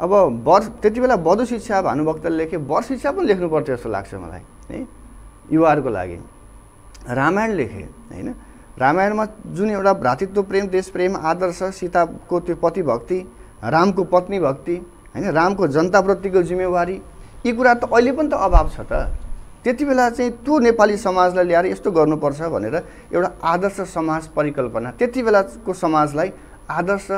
अब वर त्यति बेला वधु शिक्षा भानुभक्तले लेखे वर शिक्षा पनि लेख्नु पर्थ्यो जस्तो लाग्छ मलाई है? युवाहरूको लागि। रामायण लेखे होइन? रामायणमा जुन एउटा भ्रातृत्व प्रेम देश प्रेम आदर्श सीताको त्यो पति भक्ति रामको पत्नी भक्ति होइन? रामको जनताप्रतिको जिम्मेवारी यी कुरा त अहिले पनि त अभाव छ त। त्यति बेला चाहिँ त्यो नेपाली समाजलाई ल्याएर यस्तो गर्नुपर्छ भनेर एउटा आदर्श समाज परिकल्पना त्यति बेलाको समाजलाई आदर्श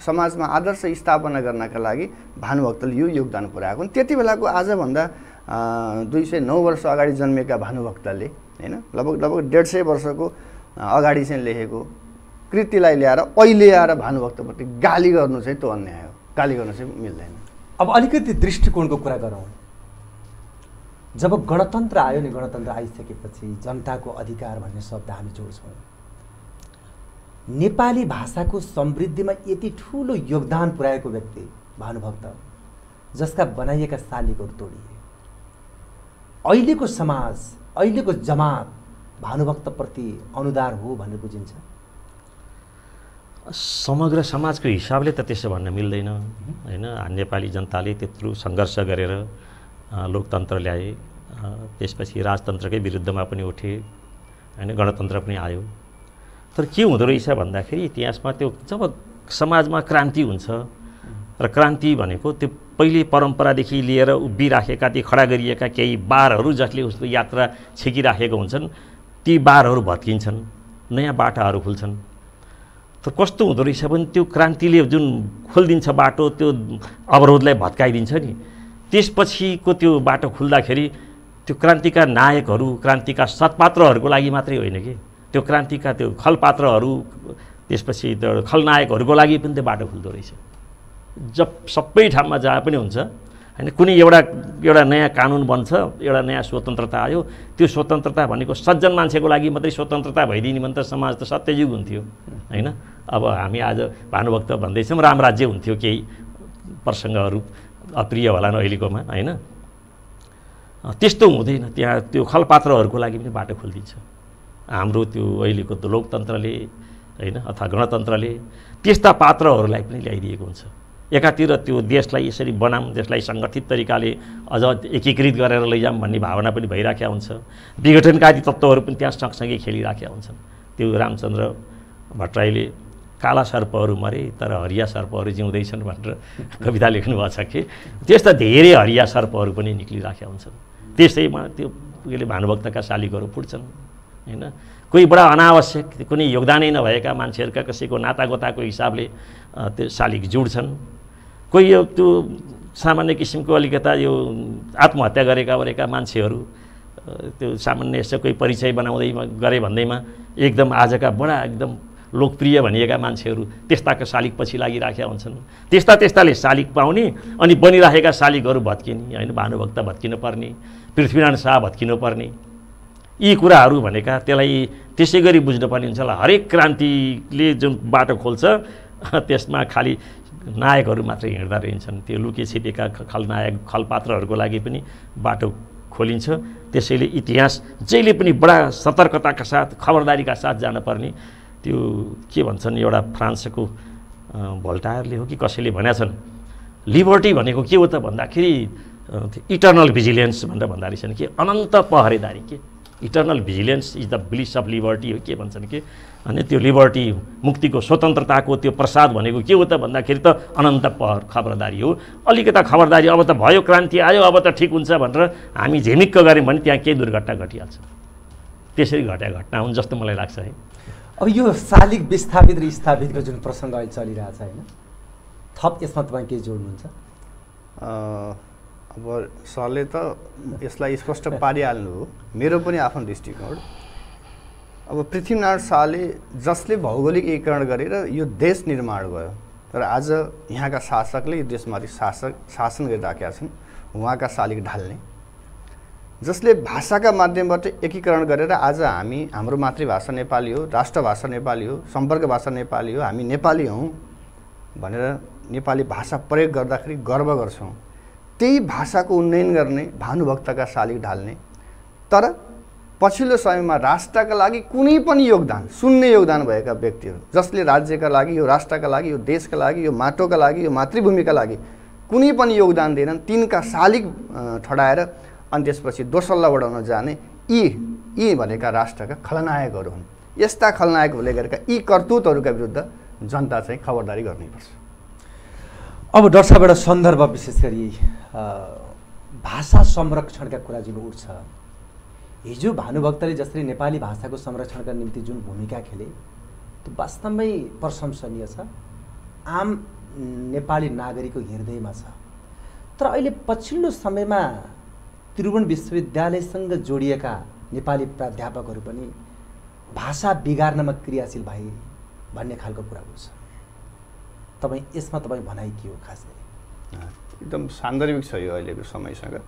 समाजमा आदर्श स्थापना गर्नका लागि भानुभक्तले यो योगदान पुऱ्याएको त्यति बेलाको आजभन्दा दुई सय नौ वर्ष अगाडि जन्मेका भानुभक्तले होइन? लगभग लगभग डेढ सय वर्षको अगाडि चाहिँ लेखेको कृतिलाई ल्याएर अहिले आएर भानुभक्तप्रति गाली गर्नु चाहिँ त्यो अन्याय हो। गाली गर्नु चाहिँ मिल्दैन। अब अलिकति दृष्टिकोणको कुरा गरौँ। जब गणतन्त्र आयो नि गणतन्त्र आइसकेपछि जनताको अधिकार भन्ने शब्द हामी जोड्छौँ। नेपाली भाषाको समृद्धिमा यति ठुलो योगदान पुर्याएको व्यक्ति भानुभक्त जसका बनाइएका शालिगहरू तोडिए। अहिलेको समाज अहिलेको जमात भानुभक्तप्रति अनुदार हो भनेर बुझिन्छ? समग्र समाजको हिसाबले त त्यसो भन्न मिल्दैन। होइन नेपाली जनताले त्यत्रो सङ्घर्ष गरेर लोकतन्त्र ल्याए त्यसपछि राजतन्त्रकै विरुद्धमा पनि उठे होइन गणतन्त्र पनि आयो। तर के हुँदो रहेछ भन्दाखेरि इतिहासमा त्यो जब समाजमा क्रान्ति हुन्छ र क्रान्ति भनेको त्यो पहिले परम्परादेखि लिएर उभिराखेका ती खडा गरिएका केही बारहरू जसले उसको यात्रा छेकिराखेका हुन्छन् ती बारहरू भत्किन्छन् नयाँ बाटाहरू खुल्छन्। तर कस्तो हुँदो रहेछ भने त्यो क्रान्तिले जुन खोलिदिन्छ बाटो त्यो अवरोधलाई भत्काइदिन्छ नि। त्यसपछिको त्यो बाटो खुल्दाखेरि त्यो क्रान्तिका नायकहरू क्रान्तिका सत्पात्रहरूको लागि मात्रै होइन कि। त्यो क्रान्तिका त्यो खलपात्रहरू त्यसपछि त्यो खलनायकहरूको लागि पनि त्यो बाटो खुल्दो रहेछ। जब सबै ठाउँमा जहाँ पनि हुन्छ। होइन कुनै एउटा एउटा नयाँ कानुन बन्छ एउटा नयाँ स्वतन्त्रता आयो। त्यो स्वतन्त्रता भनेको सज्जन मान्छेको लागि मात्रै स्वतन्त्रता भइदिने भने त समाज त सत्ययुग हुन्थ्यो। होइन अब हामी आज भानुभक्त भन्दैछौँ राम राज्य हुन्थ्यो केही प्रसङ्गहरू अप्रिय होला न अहिलेकोमा। होइन त्यस्तो हुँदैन। त्यहाँ त्यो खलपात्रहरूको लागि पनि बाटो खोलिदिन्छ। हाम्रो त्यो अहिलेको लोकतन्त्रले होइन अथवा गणतन्त्रले त्यस्ता पात्रहरूलाई पनि ल्याइदिएको हुन्छ। एकातिर त्यो देशलाई यसरी बनाऊँ देशलाई सङ्गठित तरिकाले अझ एकीकृत गरेर लैजाऊँ भन्ने भावना पनि भइराखेका हुन्छ। विघटनकारी तत्त्वहरू पनि त्यहाँ सँगसँगै खेलिराखेका हुन्छन्। त्यो रामचन्द्र भट्टराईले काला सर्पहरू मरे तर हरिया सर्पहरू जिउँदैछन् भनेर कविता लेख्नु भएको छ कि। त्यस्ता धेरै हरिया सर्पहरू पनि निक्लिराखेका हुन्छन्। त्यसैमा त्यो उयोले भानुभक्तका शालिगहरू फुट्छन् होइन? कोही बडा अनावश्यक कुनै योगदानै नभएका मान्छेहरूका कसैको नातागोताको हिसाबले त्यो शालिग जुड्छन्। कोही यो त्यो सामान्य किसिमको अलिकता यो आत्महत्या गरेका गरेका मान्छेहरू त्यो सामान्य यसो कोही परिचय बनाउँदैमा गरे भन्दैमा एकदम आजका बडा एकदम लोकप्रिय भनिएका मान्छेहरू त्यस्ताको शालिग पछि लागिराखेका हुन्छन्। त्यस्ता त्यस्ताले शालिग पाउने अनि बनिराखेका शालिगहरू भत्किने होइन भानुभक्त भत्किनु पर्ने पृथ्वीनारायण शाह भत्किनु पर्ने। यी कुराहरू भनेका त्यसलाई त्यसै गरी बुझ्नुपर्ने हुन्छ हरेक क्रान्तिले जुन बाटो खोल्छ त्यसमा खालि नायकहरू मात्रै हिँड्दा रहन्छन्। त्यो लुके छिपेका खलनायक खलपात्रहरूको लागि पनि बाटो खोलिन्छ। त्यसैले इतिहास जहिले पनि बडा सतर्कताका साथ खबरदारीका साथ जानुपर्ने त्यो के भन्छन् एउटा फ्रान्सको भोल्टायरले हो कि कसैले भनेका छन्? लिबर्टी भनेको के हो त भन्दाखेरि इटर्नल भिजिलेन्स भनेर भन्दा रहेछन् कि अनन्त पहरेदारी के? Eternal vigilance is the bliss of liberty हो के भन्छन् कि? अनि त्यो लिबर्टी मुक्तिको स्वतन्त्रताको त्यो प्रसाद भनेको के हो त भन्दाखेरि त अनन्त पहर खबरदारी हो। अलिकता खबरदारी अब त भयो क्रान्ति आयो अब त ठिक हुन्छ भनेर हामी झिमिक्क गऱ्यौँ भने त्यहाँ केही दुर्घटना घटिहाल्छ। त्यसरी घट्या घटना हुन् जस्तो मलाई लाग्छ है। अब यो शालिग विस्थापित र स्थापितको जुन प्रसङ्ग अहिले चलिरहेछ होइन थप यसमा तपाईँ के जोड्नुहुन्छ? अँ, अब सरले त यसलाई स्पष्ट पारिहाल्नु हो। मेरो पनि आफ्नो दृष्टिकोण। अब पृथ्वीनारायण शाहले जसले भौगोलिक एकीकरण गरेर यो देश निर्माण गर्यो तर आज यहाँका शासकले यो देशमाथि शासक शासन गरिराखेका छन् उहाँका शालिग ढाल्ने। जसले भाषाका माध्यमबाट एकीकरण गरेर आज हामी हाम्रो मातृभाषा नेपाली हो राष्ट्रभाषा नेपाली हो सम्पर्क भाषा नेपाली हो हामी नेपाली हौँ भनेर नेपाली भाषा प्रयोग गर्दाखेरि गर्व गर्छौँ। त्यही भाषाको उन्नयन गर्ने भानुभक्तका शालिग ढाल्ने। तर पछिल्लो समयमा राष्ट्रका लागि कुनै पनि योगदान शून्य योगदान भएका व्यक्तिहरू जसले राज्यका लागि यो राष्ट्रका लागि यो देशका लागि यो माटोका लागि यो मातृभूमिका लागि कुनै पनि योगदान दिएनन् तिनका शालिग अँ, ठडाएर अनि त्यसपछि दोसल्ला बढाउन जाने यी यी भनेका राष्ट्रका खलनायकहरू हुन्। यस्ता खलनायकहरूले गरेका यी करतुतहरूका विरुद्ध जनता चाहिँ खबरदारी गर्नैपर्छ। अब एउटा सन्दर्भ विशेष गरी भाषा संरक्षणका कुरा जुन उठ्छ हिजो भानुभक्तले जसरी नेपाली भाषाको संरक्षणका निम्ति जुन भूमिका खेले त्यो वास्तवमै प्रशंसनीय छ। आम नेपाली नागरिकको हृदयमा छ। तर अहिले पछिल्लो समयमा त्रिभुवन विश्वविद्यालयसँग जोडिएका नेपाली प्राध्यापकहरू पनि भाषा बिगार्नमा क्रियाशील भए भन्ने खालको कुरा उठ्छ तपाईँ यसमा तपाईँ भनाइ के हो खास गरी? एकदम सान्दर्भिक छ यो अहिलेको समयसँग।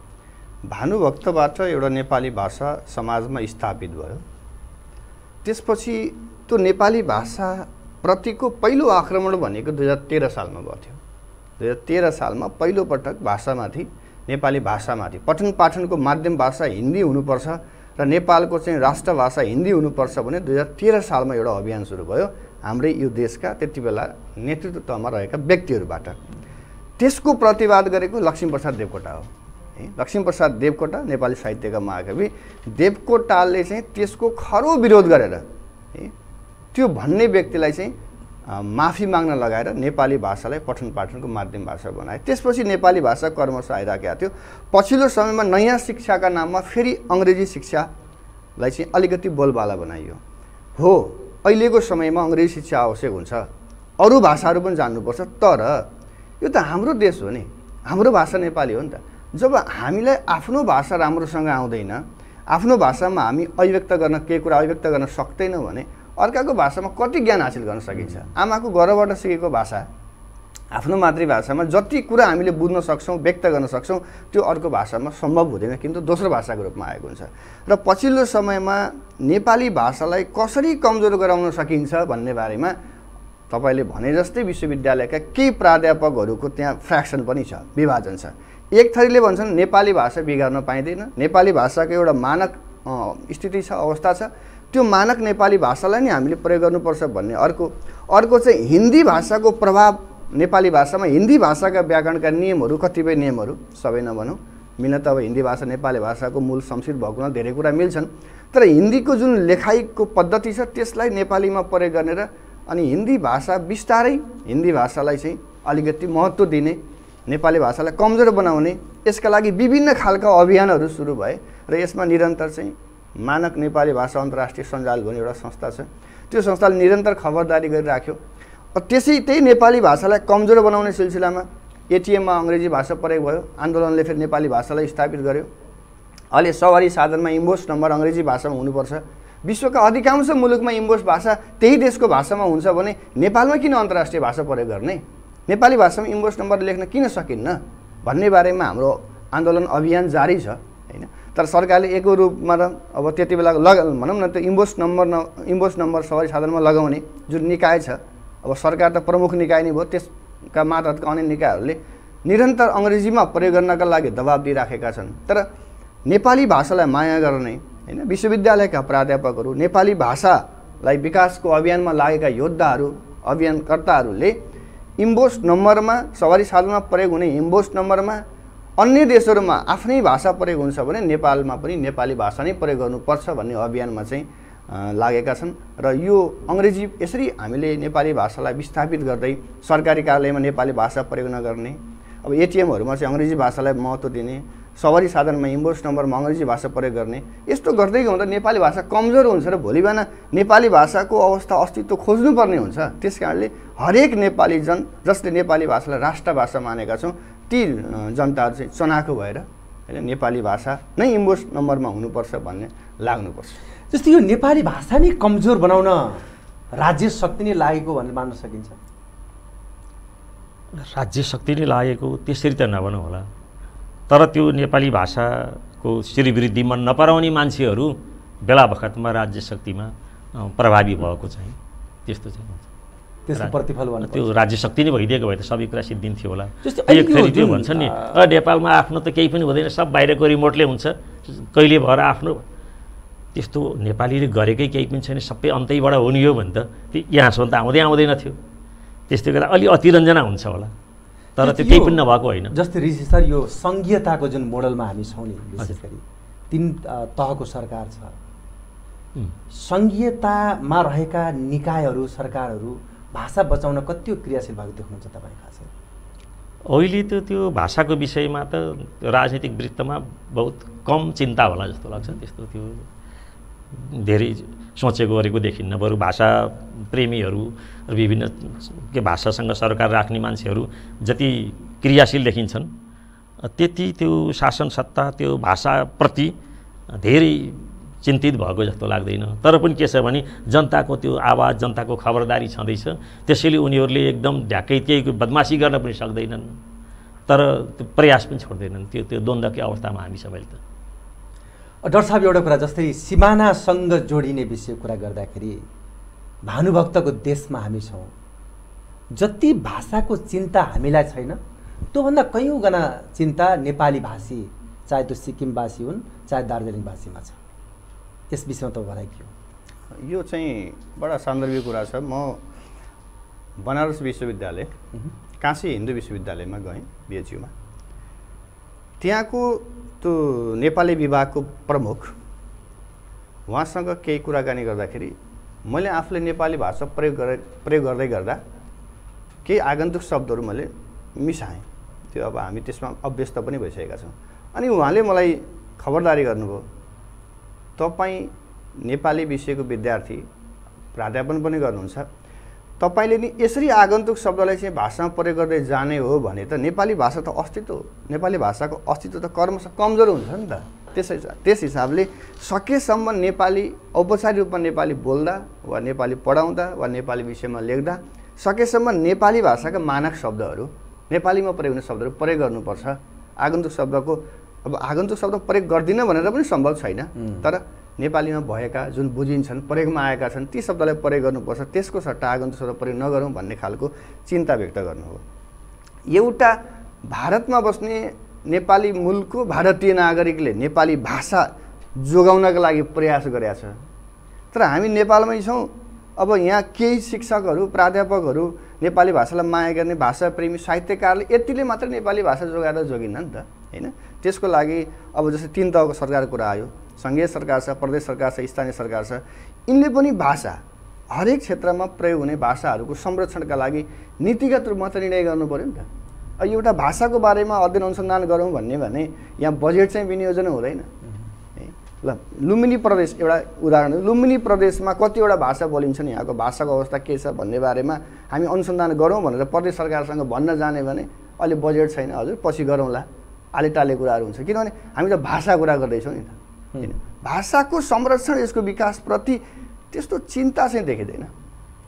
भानुभक्तबाट एउटा नेपाली भाषा समाजमा स्थापित भयो। त्यसपछि त्यो नेपाली भाषाप्रतिको पहिलो आक्रमण भनेको दुई हजार तेह्र सालमा भएको थियो दुई हजार तेह्र सालमा पहिलोपटक भाषामाथि नेपाली भाषामाथि पठन पाठनको माध्यम भाषा हिन्दी हुनुपर्छ र नेपालको चाहिँ राष्ट्रभाषा हिन्दी हुनुपर्छ भने दुई हजार तेह्र सालमा एउटा अभियान सुरु भयो। हाम्रै यो देशका त्यति बेला नेतृत्वमा रहेका व्यक्तिहरूबाट। त्यसको प्रतिवाद गरेको लक्ष्मीप्रसाद देवकोटा हो। है लक्ष्मीप्रसाद देवकोटा नेपाली साहित्यका महाकवि। देवकोटाले चाहिँ त्यसको खरो विरोध गरेर है त्यो भन्ने व्यक्तिलाई चाहिँ माफी माग्न लगाएर नेपाली भाषालाई पठन पाठनको माध्यम भाषा बनाए। त्यसपछि नेपाली भाषा कर्मश आइराखेको थियो। पछिल्लो समयमा नयाँ शिक्षाका नाममा फेरि अङ्ग्रेजी शिक्षालाई चाहिँ अलिकति बोलबाला बनाइयो। हो अहिलेको समयमा अङ्ग्रेजी शिक्षा आवश्यक हुन्छ। अरू भाषाहरू पनि जान्नुपर्छ तर यो त हाम्रो देश हो नि। हाम्रो भाषा नेपाली हो नि त। जब हामीलाई आफ्नो भाषा राम्रोसँग आउँदैन आफ्नो भाषामा हामी अभिव्यक्त गर्न केही कुरा अभिव्यक्त गर्न सक्दैनौँ भने अर्काको भाषामा कति ज्ञान हासिल गर्न सकिन्छ? आमाको गर्भबाट सिकेको भाषा आफ्नो मातृभाषामा जति कुरा हामीले बुझ्न सक्छौँ व्यक्त गर्न सक्छौँ त्यो अर्को भाषामा सम्भव हुँदैन किन्तु दोस्रो भाषाको रूपमा आएको हुन्छ। र पछिल्लो समयमा नेपाली भाषालाई कसरी कमजोर गराउन सकिन्छ भन्ने बारेमा तपाईँले भने जस्तै विश्वविद्यालयका केही प्राध्यापकहरूको त्यहाँ फ्रेक्सन पनि छ विभाजन छ। एक थरीले भन्छन् नेपाली भाषा बिगार्न पाइँदैन। नेपाली भाषाको एउटा मानक स्थिति छ अवस्था छ। त्यो मानक नेपाली भाषालाई नै हामीले प्रयोग गर्नुपर्छ भन्ने अर्को अर्को चाहिँ हिन्दी भाषाको प्रभाव नेपाली भाषामा। हिन्दी भाषाका व्याकरणका नियमहरू कतिपय नियमहरू सबै नभनौँ। मिल्न त अब हिन्दी भाषा नेपाली भाषाको मूल संस्कृत भएको हुनाले धेरै कुरा मिल्छन्। तर हिन्दीको जुन लेखाइको पद्धति छ त्यसलाई नेपालीमा प्रयोग गरेर अनि हिन्दी भाषा बिस्तारै हिन्दी भाषालाई चाहिँ अलिकति महत्त्व दिने नेपाली भाषालाई कमजोर बनाउने यसका लागि विभिन्न खालका अभियानहरू सुरु भए र यसमा निरन्तर चाहिँ मानक नेपाली भाषा अन्तर्राष्ट्रिय सञ्जाल भन्ने एउटा संस्था छ। त्यो संस्थाले निरन्तर खबरदारी गरिराख्यो त्यसै त्यही नेपाली भाषालाई कमजोर बनाउने सिलसिलामा एटिएममा अङ्ग्रेजी भाषा प्रयोग भयो आन्दोलनले फेरि नेपाली भाषालाई स्थापित गर्यो। अहिले सवारी साधनमा इम्बोस नम्बर अङ्ग्रेजी भाषामा हुनुपर्छ। विश्वका अधिकांश मुलुकमा इम्बोस भाषा त्यही देशको भाषामा हुन्छ भने नेपालमा किन अन्तर्राष्ट्रिय भाषा प्रयोग गर्ने? नेपाली भाषामा इम्बोस नम्बर लेख्न किन सकिन्न भन्ने बारेमा हाम्रो आन्दोलन अभियान जारी छ होइन? तर सरकारले एको रूपमा र अब त्यति बेला लग भनौँ न त्यो इम्बोस नम्बर न इम्बोस नम्बर सवारी साधनमा लगाउने जुन निकाय छ अब सरकार त प्रमुख निकाय नै भयो त्यसका मातहतका अन्य निकायहरूले निरन्तर अङ्ग्रेजीमा प्रयोग गर्नका लागि दबाब दिइराखेका छन्। तर नेपाली भाषालाई माया गर्ने होइन विश्वविद्यालयका प्राध्यापकहरू नेपाली भाषालाई विकासको अभियानमा लागेका योद्धाहरू अभियानकर्ताहरूले इम्बोस नम्बरमा सवारी साधनमा प्रयोग हुने इम्बोस नम्बरमा अन्य देशहरूमा आफ्नै भाषा प्रयोग हुन्छ भने नेपालमा पनि नेपाली भाषा नै प्रयोग गर्नुपर्छ भन्ने अभियानमा चाहिँ लागेका छन्। र यो अङ्ग्रेजी यसरी हामीले नेपाली भाषालाई विस्थापित गर्दै सरकारी कार्यालयमा नेपाली भाषा प्रयोग नगर्ने अब एटिएमहरूमा चाहिँ अङ्ग्रेजी भाषालाई महत्त्व दिने सवारी साधनमा इम्बोस नम्बरमा अङ्ग्रेजी भाषा प्रयोग गर्ने। यस्तो गर्दै हुँदा नेपाली भाषा कमजोर हुन्छ र भोलि बिहान नेपाली भाषाको अवस्था अस्तित्व खोज्नुपर्ने हुन्छ। त्यस कारणले हरेक नेपाली जन जसले नेपाली भाषालाई राष्ट्रभाषा मानेका छौँ ती जनताहरू चाहिँ चनाखो भएर होइन नेपाली भाषा नै इम्बोस नम्बरमा हुनुपर्छ भन्ने लाग्नुपर्छ। जस्तै यो नेपाली भाषा नै कमजोर बनाउन राज्य शक्ति नै लागेको भनेर मान्न सकिन्छ। राज्य शक्ति नै लागेको त्यसरी त नभनौँ होला। तर त्यो नेपाली भाषाको श्रीवृद्धि मन नपराउने मान्छेहरू बेला बखतमा राज्य शक्तिमा प्रभावी भएको चाहिँ त्यस्तो चाहिँ हुन्छ। त्यसको प्रतिफल भन्नु त्यो राज्य शक्ति नै भइदिएको भए त सबै कुरा सिद्धिन्थ्यो होला। जस्तै एक त्यो भन्छ नि अ, "अ, नेपालमा आफ्नो त केही पनि हुँदैन सब बाहिरको रिमोटले हुन्छ। कहिले भएर आफ्नो त्यस्तो नेपालीले गरेकै केही पनि छैन सबै अन्तैबाट हो नि यो भने त यहाँसम्म त आउँदै आउँदैन थियो। त्यस्तै गर्दा अलि अतिरञ्जना हुन्छ होला। तर त्यो केही पनि नभएको होइन। जस्तै ऋषि सर यो सङ्घीयताको जुन मोडलमा हामी छौँ नि विशेष गरी तिन तहको सरकार छ। सङ्घीयतामा रहेका निकायहरू सरकारहरू भाषा बचाउन कति क्रियाशील भएको देख्नुहुन्छ तपाईँ खास? अहिले त त्यो भाषाको विषयमा त राजनीतिक वृत्तमा बहुत कम चिन्ता होला जस्तो लाग्छ। त्यस्तो त्यो धेरै सोचेको गरेको देखिन्न बरु। भाषा प्रेमीहरू र विभिन्न के भाषासँग सरकार राख्ने मान्छेहरू जति क्रियाशील देखिन्छन् त्यति त्यो शासन सत्ता त्यो भाषाप्रति धेरै चिन्तित भएको जस्तो लाग्दैन। तर पनि के छ भने जनताको त्यो आवाज जनताको खबरदारी छँदैछ। त्यसैले उनीहरूले एकदम ढ्याक्कै त्यही बदमासी गर्न पनि सक्दैनन्। तर त्यो प्रयास पनि छोड्दैनन्। त्यो त्यो द्वन्द्वकै अवस्थामा हामी सबैले त। डाक्टर साहब एउटा कुरा जस्तै सिमानासँग जोडिने विषय कुरा गर्दाखेरि भानुभक्तको देशमा हामी छौँ। जति भाषाको चिन्ता हामीलाई छैन त्योभन्दा कैयौँ गना चिन्ता नेपाली भाषी चाहे त्यो सिक्किमवासी हुन् चाहे दार्जिलिङवासीमा छ। यस विषयमा त भनाइ के हो? यो चाहिँ बडा सान्दर्भिक कुरा छ। म बनारस विश्वविद्यालय काशी हिन्दू विश्वविद्यालयमा गएँ बिएचयुमा त्यहाँको त्यो नेपाली विभागको प्रमुख उहाँसँग केही कुराकानी गर्दाखेरि मैले आफूले नेपाली भाषा प्रयोग गरे प्रयोग गर्दै गर्दा केही आगन्तुक शब्दहरू मैले मिसाएँ। त्यो अब हामी त्यसमा अभ्यस्त पनि भइसकेका छौँ। अनि उहाँले मलाई खबरदारी गर्नुभयो। तपाईँ नेपाली विषयको विद्यार्थी प्राध्यापन पनि गर्नुहुन्छ। तपाईँले नि यसरी आगन्तुक शब्दलाई चाहिँ भाषामा प्रयोग गर्दै जाने हो भने त नेपाली भाषा त अस्तित्व नेपाली भाषाको अस्तित्व त कर्मश कमजोर हुन्छ नि त। त्यसै त्यस हिसाबले सकेसम्म नेपाली औपचारिक रूपमा नेपाली बोल्दा वा नेपाली पढाउँदा वा नेपाली विषयमा लेख्दा सकेसम्म नेपाली भाषाका मानक शब्दहरू नेपालीमा प्रयोग हुने शब्दहरू प्रयोग गर्नुपर्छ। आगन्तुक शब्दको अब आगन्तुक शब्द प्रयोग गर्दिनँ भनेर पनि सम्भव छैन। तर नेपालीमा भएका जुन बुझिन्छन् प्रयोगमा आएका छन् ती शब्दलाई प्रयोग गर्नुपर्छ। त्यसको सट्टा आगन्तुक शब्द प्रयोग नगरौँ भन्ने खालको चिन्ता व्यक्त गर्नु हो। एउटा भारतमा बस्ने नेपाली मूलको भारतीय नागरिकले नेपाली भाषा जोगाउनका लागि प्रयास गरेका छ। तर हामी नेपालमै छौँ। अब यहाँ केही शिक्षकहरू प्राध्यापकहरू नेपाली भाषालाई माया गर्ने भाषा प्रेमी साहित्यकारले यतिले मात्र नेपाली भाषा जोगाएर जोगिन्न नि त होइन? त्यसको लागि अब जस्तै तिन तहको सरकारको कुरा आयो। सङ्घीय सरकार छ प्रदेश सरकार छ स्थानीय सरकार छ। यिनले पनि भाषा हरेक क्षेत्रमा प्रयोग हुने भाषाहरूको संरक्षणका लागि नीतिगत रूपमा त निर्णय गर्नु पऱ्यो नि त। एउटा भाषाको बारेमा अध्ययन अनुसन्धान गरौँ भन्ने भने यहाँ बजेट चाहिँ विनियोजन हुँदैन। है ल लुम्बिनी प्रदेश एउटा उदाहरण लुम्बिनी प्रदेशमा कतिवटा भाषा बोलिन्छन् यहाँको भाषाको अवस्था के छ भन्ने बारेमा हामी अनुसन्धान गरौँ भनेर प्रदेश सरकारसँग भन्न जाने भने अहिले बजेट छैन हजुर पछि गरौँला। आले टाले कुराहरू हुन्छ। किनभने हामी त भाषा कुरा गर्दैछौँ नि त। भाषाको संरक्षण यसको विकासप्रति त्यस्तो चिन्ता चाहिँ देखिँदैन।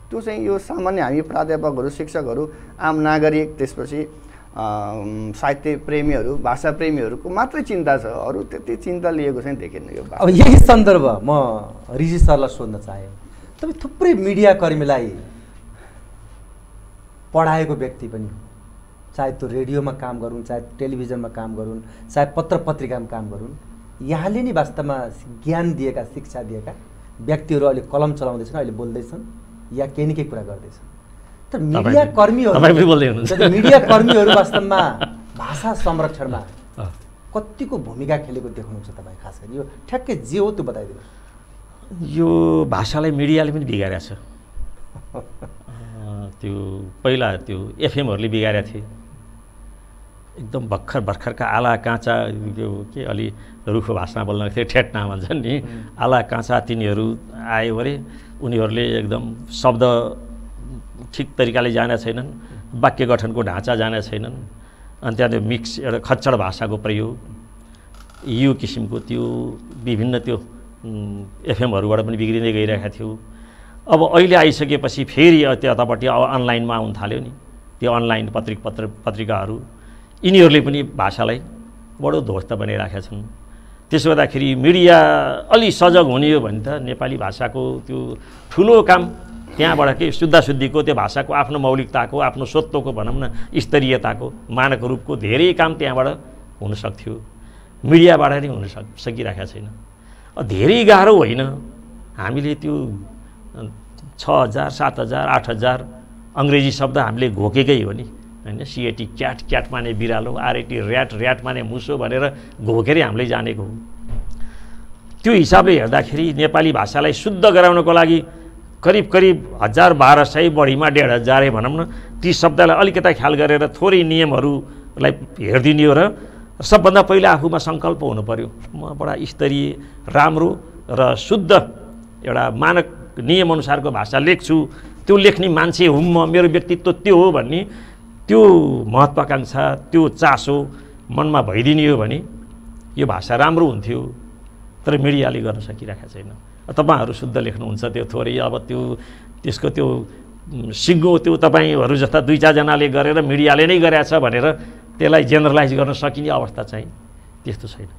त्यो चाहिँ यो सामान्य हामी प्राध्यापकहरू शिक्षकहरू आम नागरिक त्यसपछि साहित्य प्रेमीहरू भाषा प्रेमीहरूको मात्रै चिन्ता छ। अरू त्यति चिन्ता लिएको चाहिँ देखिन्न यो अब यही सन्दर्भ म रिजी सरलाई सोध्न चाहेँ। तपाईँ थुप्रै मिडिया कर्मीलाई पढाएको व्यक्ति पनि हो चाहे त्यो रेडियोमा काम गरून् चाहे टेलिभिजनमा काम गरून् चाहे पत्र पत्रिकामा काम गरून् यहाँले नै वास्तवमा ज्ञान दिएका शिक्षा दिएका व्यक्तिहरू अहिले कलम चलाउँदैछन् अहिले बोल्दैछन् या केही न केही कुरा गर्दैछन्। तर मिडिया कर्मीहरू मिडिया कर्मीहरू वास्तवमा भाषा संरक्षणमा कतिको भूमिका खेलेको देख्नुहुन्छ तपाईँ खास गरी? यो ठ्याक्कै जे हो त्यो बताइदिनुहोस्। यो भाषालाई मिडियाले पनि बिगारेको छ। त्यो पहिला त्यो एफएमहरूले बिगारेका थिए। एकदम भर्खर भर्खरका आला काँचा त्यो के अलि रुखो भाषा बोल्न थियो ठेट्ना भन्छन् नि। आला काँचा तिनीहरू आयो अरे उनीहरूले एकदम शब्द ठिक तरिकाले जाने छैनन् वाक्य गठनको ढाँचा जाने छैनन् अनि त्यहाँदेखि मिक्स एउटा खच्चड भाषाको प्रयोग यो किसिमको त्यो विभिन्न त्यो एफएमहरूबाट पनि बिग्रिँदै गइरहेका थियो। अब अहिले आइसकेपछि फेरि त्यतापट्टि अब अनलाइनमा आउनु थाल्यो नि। त्यो अनलाइन पत्रिक पत्र पत्रिकाहरू यिनीहरूले पनि भाषालाई बडो ध्वस्त बनाइराखेका छन्। त्यसो गर्दाखेरि मिडिया अलि सजग हुने हो भने त नेपाली भाषाको त्यो ठुलो काम त्यहाँबाट के शुद्धाशुद्धिको त्यो भाषाको आफ्नो मौलिकताको आफ्नो स्वत्वको भनौँ न स्तरीयताको मानक रूपको धेरै काम त्यहाँबाट हुनसक्थ्यो मिडियाबाट नै हुन सक सकिरहेको छैन। धेरै गाह्रो होइन। हामीले त्यो छ हजार सात हजार आठ हजार अङ्ग्रेजी शब्द हामीले घोकेकै हो नि। होइन? सिएटी क्याट क्याट माने बिरालो आरएटी ऱ्याट ऱ्याट माने मुसो भनेर घोकेरै हामीले जानेको हो। त्यो हिसाबले हेर्दाखेरि नेपाली भाषालाई शुद्ध गराउनको लागि करिब करिब हजार बाह्र सय बढीमा डेढ हजारै भनौँ न ती शब्दलाई अलिकता ख्याल गरेर थोरै नियमहरूलाई हेरिदिने हो र सबभन्दा पहिला आफूमा सङ्कल्प हुनु पऱ्यो म बडा स्तरीय राम्रो र शुद्ध एउटा मानक नियमअनुसारको भाषा लेख्छु। त्यो लेख्ने मान्छे हुँ म मेरो व्यक्तित्व त्यो हो भन्ने त्यो महत्त्वाकाङ्क्षा त्यो चासो मनमा भइदिने हो भने यो भाषा राम्रो हुन्थ्यो तर मिडियाले गर्न सकिरहेको छैन। तपाईँहरू शुद्ध लेख्नुहुन्छ त्यो थोरै अब त्यो त्यसको त्यो सिङ्गो त्यो तपाईँहरू जस्ता दुई चारजनाले गरेर मिडियाले नै गरेछ भनेर त्यसलाई जेनरलाइज गर्न सकिने अवस्था चाहिँ त्यस्तो छैन।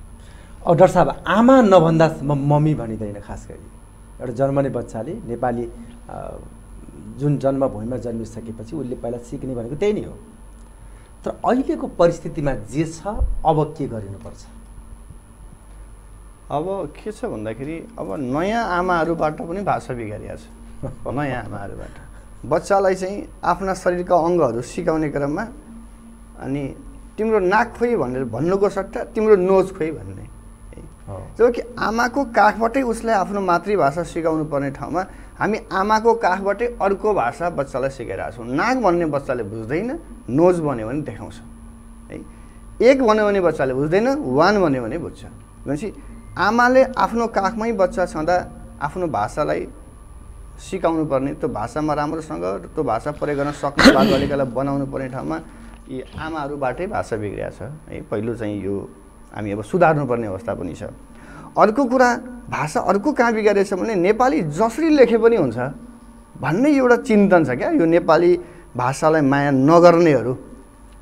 अब डाक्टर साहब आमा नभन्दा मम्मी भनिँदैन खास गरी। एउटा जन्मने बच्चाले नेपाली जुन जन्मभूमिमा जन्मिसकेपछि उसले पहिला सिक्ने भनेको त्यही नै हो। तर अहिलेको परिस्थितिमा जे छ अब के गरिनुपर्छ? अब के छ भन्दाखेरि अब नयाँ आमाहरूबाट पनि भाषा बिगारिया छ। नयाँ आमाहरूबाट। बच्चालाई चाहिँ आफ्ना शरीरका अङ्गहरू सिकाउने क्रममा अनि तिम्रो नाक खोइ भनेर भन्नुको सट्टा तिम्रो नोज खोइ भन्ने। है। हो। जबकि आमाको काखबाटै उसलाई आफ्नो मातृभाषा सिकाउनु पर्ने ठाउँमा हामी आमाको काखबाटै अर्को भाषा बच्चालाई सिकाइरहेको छौँ। नाक भन्ने बच्चाले बुझ्दैन नोज भन्यो भने देखाउँछ। है एक भन्यो भने बच्चाले बुझ्दैन वान भन्यो भने बुझ्छ। भनेपछि आमाले आफ्नो काखमै बच्चा छँदा आफ्नो भाषालाई सिकाउनु पर्ने त्यो भाषामा राम्रोसँग त्यो भाषा प्रयोग गर्न सक्ने बालबालिकालाई बनाउनु पर्ने ठाउँमा यी आमाहरूबाटै भाषा बिग्रिया छ। है पहिलो चाहिँ यो हामी अब सुधार्नुपर्ने अवस्था पनि छ। अर्को कुरा भाषा अर्को कहाँ बिगारेछ भने नेपाली जसरी लेखे पनि हुन्छ भन्ने एउटा चिन्तन छ क्या। यो नेपाली भाषालाई माया नगर्नेहरू।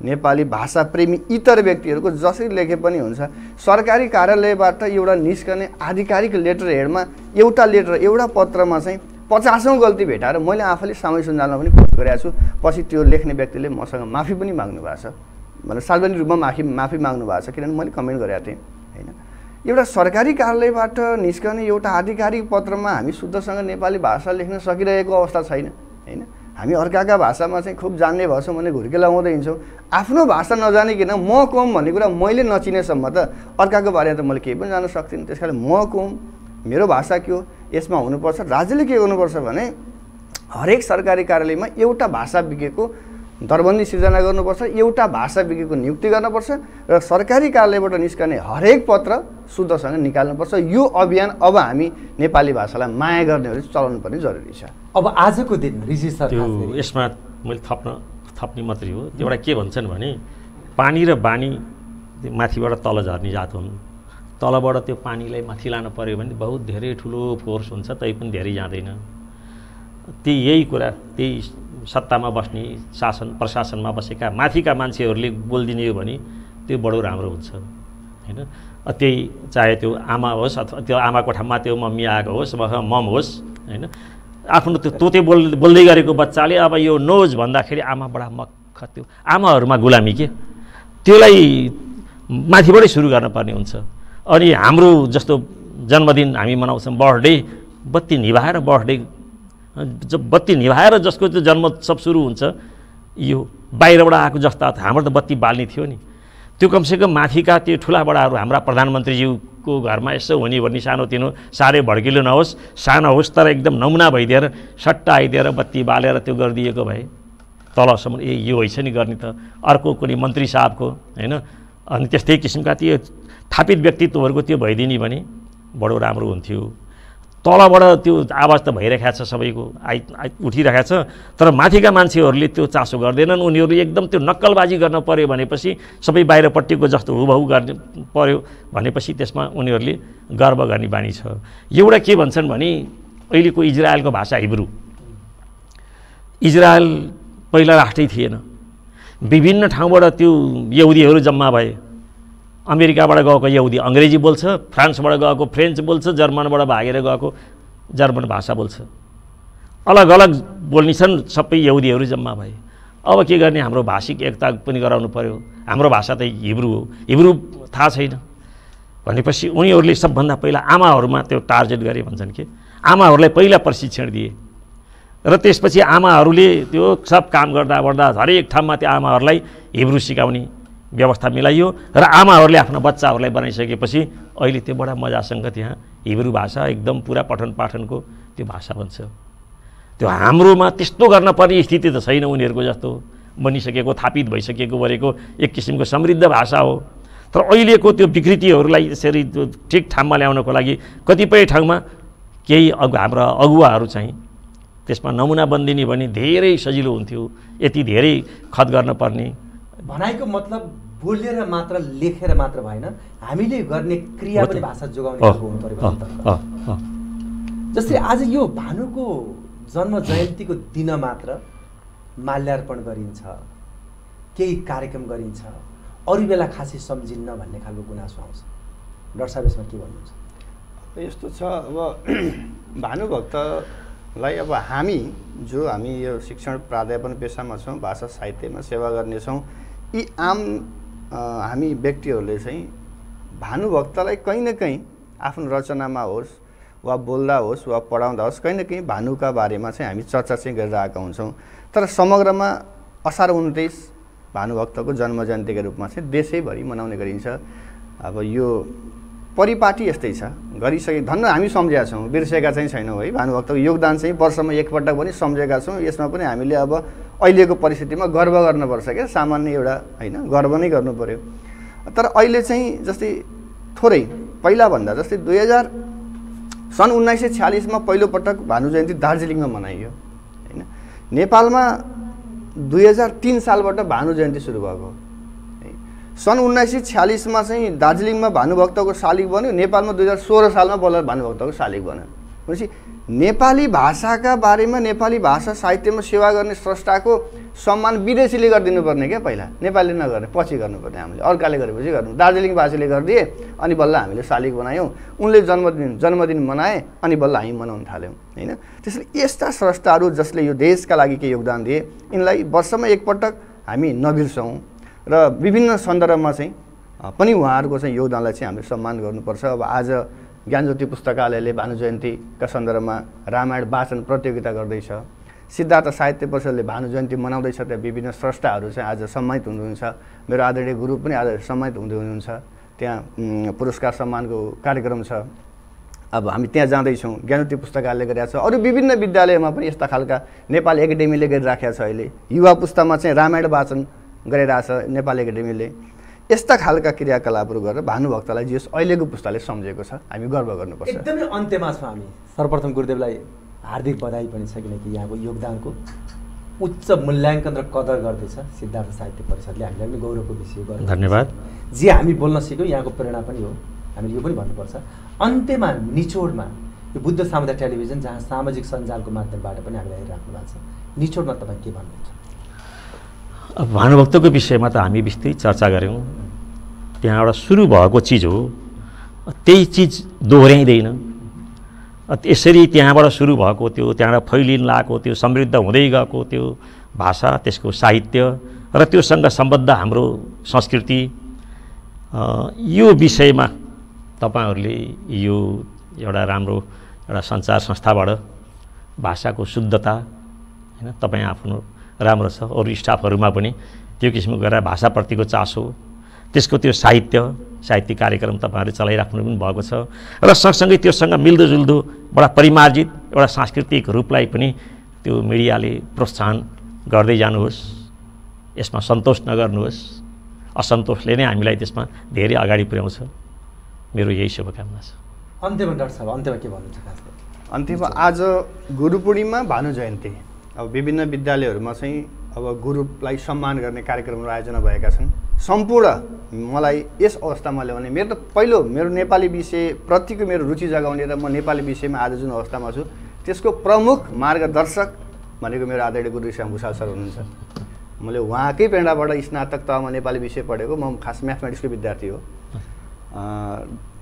नेपाली भाषा प्रेमी इतर व्यक्तिहरूको जसरी लेखे पनि हुन्छ सरकारी कार्यालयबाट एउटा निस्कने आधिकारिक लेटर हेडमा एउटा लेटर एउटा पत्रमा चाहिँ पचासौँ गल्ती भेटाएर मैले आफैले सामाजिक सञ्जालमा पनि पोस्ट गरेको छु। पछि त्यो लेख्ने व्यक्तिले मसँग माफी पनि माग्नु भएको छ। भनेर सार्वजनिक रूपमा माफी माफी माग्नु भएको छ किनभने मैले कमेन्ट गरेको थिएँ होइन। एउटा सरकारी कार्यालयबाट निस्कने एउटा आधिकारिक पत्रमा हामी शुद्धसँग नेपाली भाषा लेख्न सकिरहेको अवस्था छैन होइन। हामी अर्काका भाषामा चाहिँ खुब जान्ने भएछौँ भने घुर्के लगाउँदै हिँड्छौँ। आफ्नो भाषा नजानिकन म कोम भन्ने कुरा मैले नचिनेसम्म त अर्काको बारेमा त मैले केही पनि जान्न सक्दिनँ। त्यस कारण म कोम मेरो भाषा के हो? यसमा हुनुपर्छ। राज्यले के गर्नुपर्छ भने हरेक सरकारी कार्यालयमा एउटा भाषा विज्ञको दरबन्दी सिर्जना गर्नुपर्छ एउटा भाषा विज्ञको नियुक्ति गर्नुपर्छ र सरकारी कार्यालयबाट निस्कने हरेक पत्र शुद्धसँग निकाल्नुपर्छ। यो अभियान अब हामी नेपाली भाषालाई माया गर्नेहरू चलाउनु पर्ने जरुरी छ। अब आजको दिन सर त्यो। यसमा मैले थप्न थप्ने मात्रै हो। एउटा के भन्छन् भने पानी र बानी माथिबाट तल झर्ने जात हुन्। तलबाट त्यो पानीलाई माथि लानु पऱ्यो भने बहुत धेरै ठुलो फोर्स हुन्छ तै पनि धेरै जाँदैन। त्यही यही कुरा त्यही सत्तामा बस्ने शासन प्रशासनमा बसेका माथिका मान्छेहरूले बोलिदिने हो भने त्यो बडो राम्रो हुन्छ होइन? त्यही चाहे त्यो आमा होस् अथवा त्यो आमाको ठाउँमा त्यो मम्मी आएको होस् वा मम होस् होइन? आफ्नो त्यो तोते बोल बोल्दै गरेको बच्चाले अब यो नोज भन्दाखेरि आमा बडा मक्ख त्यो आमाहरूमा गुलामी के? त्यसलाई माथिबाटै सुरु गर्नुपर्ने हुन्छ। अनि हाम्रो जस्तो जन्मदिन हामी मनाउँछौँ बर्थडे बत्ती निभाएर बर्थडे जब बत्ती निभाएर जसको त्यो जन्मोत्सव सुरु हुन्छ यो बाहिरबाट आएको जस्ता हाम्रो त बत्ती बाल्ने थियो नि। त्यो कमसेकम माथिका त्यो ठुला बडाहरू हाम्रा प्रधानमन्त्रीज्यूको घरमा यसो हुने भन्ने सानोतिनो साह्रै भड्किलो नहोस् सानो होस् तर एकदम नमुना भइदिएर सट्टा आइदिएर बत्ती बालेर त्यो गरिदिएको भए तलसम्म ए यो होइन नि गर्ने त अर्को कुनै मन्त्री साहबको होइन? अनि त्यस्तै किसिमका त्यो थापित व्यक्तित्वहरूको त्यो भइदिने भने बडो राम्रो हुन्थ्यो। तलबाट त्यो आवाज त भइरहेको छ सबैको आइ आइ उठिरहेको छ। तर माथिका मान्छेहरूले त्यो चासो गर्दैनन्। उनीहरू एकदम त्यो नक्कलबाजी गर्न पर्यो भनेपछि सबै बाहिरपट्टिको जस्तो हुबहु गर्ने पर्यो भनेपछि त्यसमा उनीहरूले गर्व गर्ने बानी छ। एउटा के भन्छन् भने अहिलेको इजरायलको भाषा हिब्रू। इजरायल पहिला राष्ट्रै थिएन। विभिन्न ठाउँबाट त्यो यहुदीहरू जम्मा भए। अमेरिकाबाट गएको यहुदी अङ्ग्रेजी बोल्छ फ्रान्सबाट गएको फ्रेन्च बोल्छ जर्मनबाट भागेर गएको जर्मन भाषा बोल्छ। अलग अलग बोल्ने छन् सबै यहुदीहरू जम्मा भए। अब के गर्ने? हाम्रो भाषिक एकता पनि गराउनु पर्यो। हाम्रो भाषा त हिब्रू हो। हिब्रू थाहा छैन। भनेपछि उनीहरूले सबभन्दा पहिला आमाहरूमा त्यो टार्गेट गरे भन्छन् कि? आमाहरूलाई पहिला प्रशिक्षण दिए। र त्यसपछि आमाहरूले त्यो सब काम गर्दा गर्दा हरेक ठाउँमा त्यो आमाहरूलाई हिब्रू सिकाउने व्यवस्था मिलाइयो र आमाहरूले आफ्नो बच्चाहरूलाई बनाइसकेपछि अहिले त्यो बडा मजासँग त्यहाँ हिब्रू भाषा एकदम पुरा पठन पाठनको त्यो भाषा बन्छ। त्यो हाम्रोमा त्यस्तो गर्न पर्ने स्थिति त छैन उनीहरूको जस्तो। बनिसकेको थापित भइसकेको गरेको एक किसिमको समृद्ध भाषा हो। तर अहिलेको त्यो विकृतिहरूलाई यसरी त्यो ठिक ठाउँमा ल्याउनको लागि कतिपय ठाउँमा केही अगु हाम्रा अगुवाहरू चाहिँ त्यसमा नमुना बनिदिने भने धेरै सजिलो हुन्थ्यो। यति धेरै खत गर्न पर्ने भनाइको मतलब बोलेर मात्र लेखेर मात्र भएन हामीले गर्ने क्रिया हो। पनि भाषा जोगाउने अँ। जस्तै आज यो भानुको जन्म जयन्तीको दिन मात्र माल्यार्पण गरिन्छ केही कार्यक्रम गरिन्छ अरू बेला खासै सम्झिन्न भन्ने खालको गुनासो आउँछ डाक्टर साहब यसमा के भन्नुहुन्छ यस्तो छ अब भानुभक्तलाई अब हामी जो हामी यो शिक्षण प्राध्यापन पेसामा छौँ भाषा साहित्यमा सेवा गर्नेछौँ यी आम हामी व्यक्तिहरूले चाहिँ भानुभक्तलाई कहीँ न कहीँ आफ्नो रचनामा होस् वा बोल्दा होस् वा पढाउँदा होस् कहीँ न कहीँ भानुका बारेमा चाहिँ हामी चर्चा चाहिँ गरिरहेका हुन्छौँ। तर समग्रमा असार उन्तिस भानुभक्तको जन्म जयन्तीका रूपमा चाहिँ देशैभरि मनाउने गरिन्छ। अब यो परिपाटी यस्तै छ। गरिसके धन्न हामी सम्झेका छौँ। बिर्सेका चाहिँ छैनौँ है। भानुभक्तको योगदान चाहिँ वर्षमा एकपल्ट पनि सम्झेका छौँ। यसमा पनि हामीले अब अहिलेको परिस्थितिमा गर्व गर्नुपर्छ क्या सामान्य एउटा होइन गर्व नै गर्नु पऱ्यो तर अहिले चाहिँ जस्तै थोरै पहिलाभन्दा जस्तै दुई हजार सन् उन्नाइस सय छ्यालिसमा पहिलोपटक भानु जयन्ती दार्जिलिङमा मनाइयो होइन? नेपालमा दुई हजार तिन सालबाट भानु जयन्ती सुरु भएको हो। सन् उन्नाइस सय छ्यालिसमा चाहिँ दार्जिलिङमा भानुभक्तको शालिग बन्यो नेपालमा दुई हजार सोह्र सालमा बल्ल भानुभक्तको शालिग बन्यो। भनेपछि नेपाली भाषाका बारेमा नेपाली भाषा साहित्यमा सेवा गर्ने स्रष्टाको सम्मान विदेशीले गरिदिनु पर्ने क्या पहिला। नेपालीले नगर्ने पछि गर्नुपर्ने हामीले। अर्काले गरेपछि गर्नु। दार्जिलिङवासीले गरिदिए अनि बल्ल हामीले शालिग बनायौँ। उनले जन्मदिन जन्मदिन मनाए अनि बल्ल हामी मनाउन थाल्यौँ होइन? त्यसले यस्ता स्रष्टाहरू जसले यो देशका लागि केही योगदान दिए यिनलाई वर्षमा एकपटक हामी नबिर्सौँ। र विभिन्न सन्दर्भमा चाहिँ पनि उहाँहरूको चाहिँ योगदानलाई चाहिँ हामीले सम्मान गर्नुपर्छ। अब आज ज्ञानज्योति पुस्तकालयले भानु जयन्तीका सन्दर्भमा रामायण वाचन प्रतियोगिता गर्दैछ। सिद्धार्थ साहित्य परिषदले भानु जयन्ती मनाउँदैछ। त्यहाँ विभिन्न स्रष्टाहरू चाहिँ आज सम्मानित हुनुहुन्छ। मेरो आदरणीय गुरु पनि आज सम्मानित हुँदै हुनुहुन्छ। त्यहाँ पुरस्कार सम्मानको कार्यक्रम छ। अब हामी त्यहाँ जाँदैछौँ। ज्ञानज्योति पुस्तकालयले गरिरहेको छ। अरू विभिन्न विद्यालयमा पनि यस्ता खालका नेपाल एकाडेमीले गरिराखेको छ अहिले। युवा पुस्तामा चाहिँ रामायण वाचन गरिरहेछ नेपाल एकाडेमीले। यस्ता खालका क्रियाकलापहरू गरेर भानुभक्तलाई जे अहिलेको पुस्ताले सम्झेको छ। हामी गर्व गर्नुपर्छ। एकदमै अन्त्यमा छौँ हामी। सर्वप्रथम गुरुदेवलाई हार्दिक बधाई पनि छ किनकि यहाँको योगदानको उच्च मूल्याङ्कन र कदर गर्दैछ सिद्धार्थ साहित्य परिषदले। हामीलाई पनि गौरवको विषय गर्नु धन्यवाद। जे हामी बोल्न सिक्यौँ यहाँको प्रेरणा पनि हो। हामीले यो पनि भन्नुपर्छ। अन्त्यमा निचोडमा यो बुद्ध सामुदाय टेलिभिजन जहाँ सामाजिक सञ्जालको माध्यमबाट पनि हामीलाई हेरिराख्नु भएको छ। निचोडमा तपाईँ के भन्नुहुन्छ? अब भानुभक्तको विषयमा त हामी विस्तृत चर्चा गऱ्यौँ। त्यहाँबाट सुरु भएको चिज हो। त्यही चिज दोहोऱ्याइँदैन। यसरी त्यहाँबाट सुरु भएको त्यो त्यहाँबाट फैलिन लागेको त्यो समृद्ध हुँदै गएको त्यो भाषा त्यसको साहित्य र त्योसँग सम्बद्ध हाम्रो संस्कृति यो विषयमा तपाईँहरूले यो एउटा राम्रो एउटा सञ्चार संस्थाबाट भाषाको शुद्धता होइन तपाईँ आफ्नो राम्रो छ अरू स्टाफहरूमा पनि त्यो किसिमको गरेर भाषाप्रतिको चासो त्यसको त्यो साहित्य साहित्यिक कार्यक्रम तपाईँहरू चलाइराख्नु पनि भएको छ र सँगसँगै त्योसँग मिल्दोजुल्दो बडा परिमार्जित एउटा सांस्कृतिक रूपलाई पनि त्यो मिडियाले प्रोत्साहन गर्दै जानुहोस् यसमा सन्तोष नगर्नुहोस् असन्तोषले नै हामीलाई त्यसमा धेरै अगाडि पुर्याउँछ। मेरो यही शुभकामना छ। अन्त्यमा डाक्टर साहब अन्त्यमा के भन्नुहुन्छ अन्त्यमा आज गुरु पूर्णिमा भानु जयन्ती। अब विभिन्न विद्यालयहरूमा चाहिँ अब गुरुलाई सम्मान गर्ने कार्यक्रमहरू आयोजना भएका छन्। सम्पूर्ण मलाई यस अवस्थामा ल्याउने मेरो त पहिलो मेरो नेपाली विषयप्रतिको मेरो रुचि जगाउने र म नेपाली विषयमा आज जुन अवस्थामा छु। त्यसको प्रमुख मार्गदर्शक भनेको मेरो आदरणीय गुरु श्याम भूषाल सर हुनुहुन्छ। मैले उहाँकै प्रेरणाबाट स्नातक तहमा नेपाली विषय पढेको। म खास म्याथमेटिक्सको विद्यार्थी हो।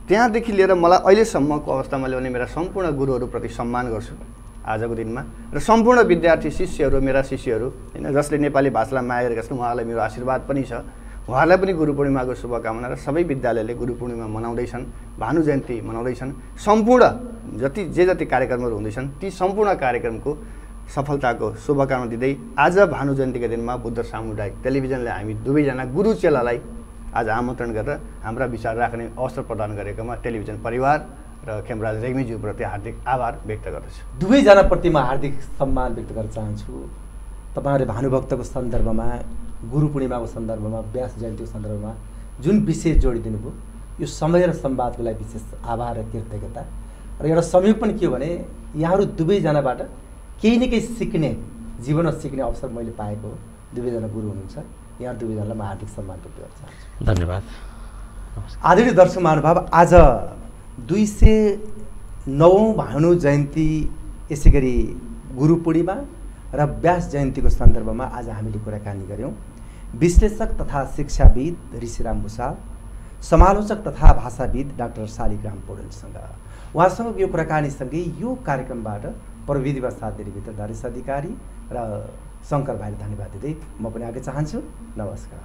त्यहाँदेखि लिएर मलाई अहिलेसम्मको अवस्थामा ल्याउने मेरा सम्पूर्ण गुरुहरूप्रति सम्मान गर्छु। आजको दिनमा। र सम्पूर्ण विद्यार्थी शिष्यहरू मेरा शिष्यहरू होइन जसले नेपाली भाषालाई माया गरेका छन् उहाँलाई मेरो आशीर्वाद पनि छ। उहाँहरूलाई पनि गुरु पूर्णिमाको शुभकामना र सबै विद्यालयले गुरु पूर्णिमा मनाउँदैछन् भानु जयन्ती मनाउँदैछन्। सम्पूर्ण जति जे जति कार्यक्रमहरू हुँदैछन् ती सम्पूर्ण कार्यक्रमको सफलताको शुभकामना दिँदै आज भानु जयन्तीका दिनमा बुद्ध सामुदायिक टेलिभिजनले हामी दुवैजना गुरु चेलालाई आज आमन्त्रण गरेर हाम्रा विचार राख्ने अवसर प्रदान गरेकोमा टेलिभिजन परिवार र खेमराज रेग्मीज्यूप्रति हार्दिक आभार व्यक्त गर्दछु। दुवैजनाप्रति म हार्दिक सम्मान व्यक्त गर्न चाहन्छु। तपाईँहरूले भानुभक्तको सन्दर्भमा गुरु पूर्णिमाको सन्दर्भमा व्यास जयन्तीको सन्दर्भमा जुन विषय जोडिदिनु भयो यो समय र संवादको लागि विशेष आभार र कृतज्ञता। र एउटा संयोग पनि के हो भने यहाँहरू दुवैजनाबाट केही न केही सिक्ने जीवनमा सिक्ने अवसर मैले पाएको हो दुवैजना गुरु हुनुहुन्छ। यहाँ दुवैजनालाई म हार्दिक सम्मान व्यक्त गर्न चाहन्छु। धन्यवाद। आदरणीय दर्शक महानुभाव आज दुई सय नवौँ भानु जयन्ती यसै गरी गुरु पूर्णिमा र व्यास जयन्तीको सन्दर्भमा आज हामीले कुराकानी गऱ्यौँ। विश्लेषक तथा शिक्षाविद ऋषिराम भूषाल समालोचक तथा भाषाविद डाक्टर शालिग्राम पौडेलसँग। उहाँसँग यो कुराकानीसँगै यो कार्यक्रमबाट प्रविधिमा साथ दिने नरेश अधिकारी र शङ्कर भाइले धन्यवाद दिँदै म पनि आगे चाहन्छु। नमस्कार।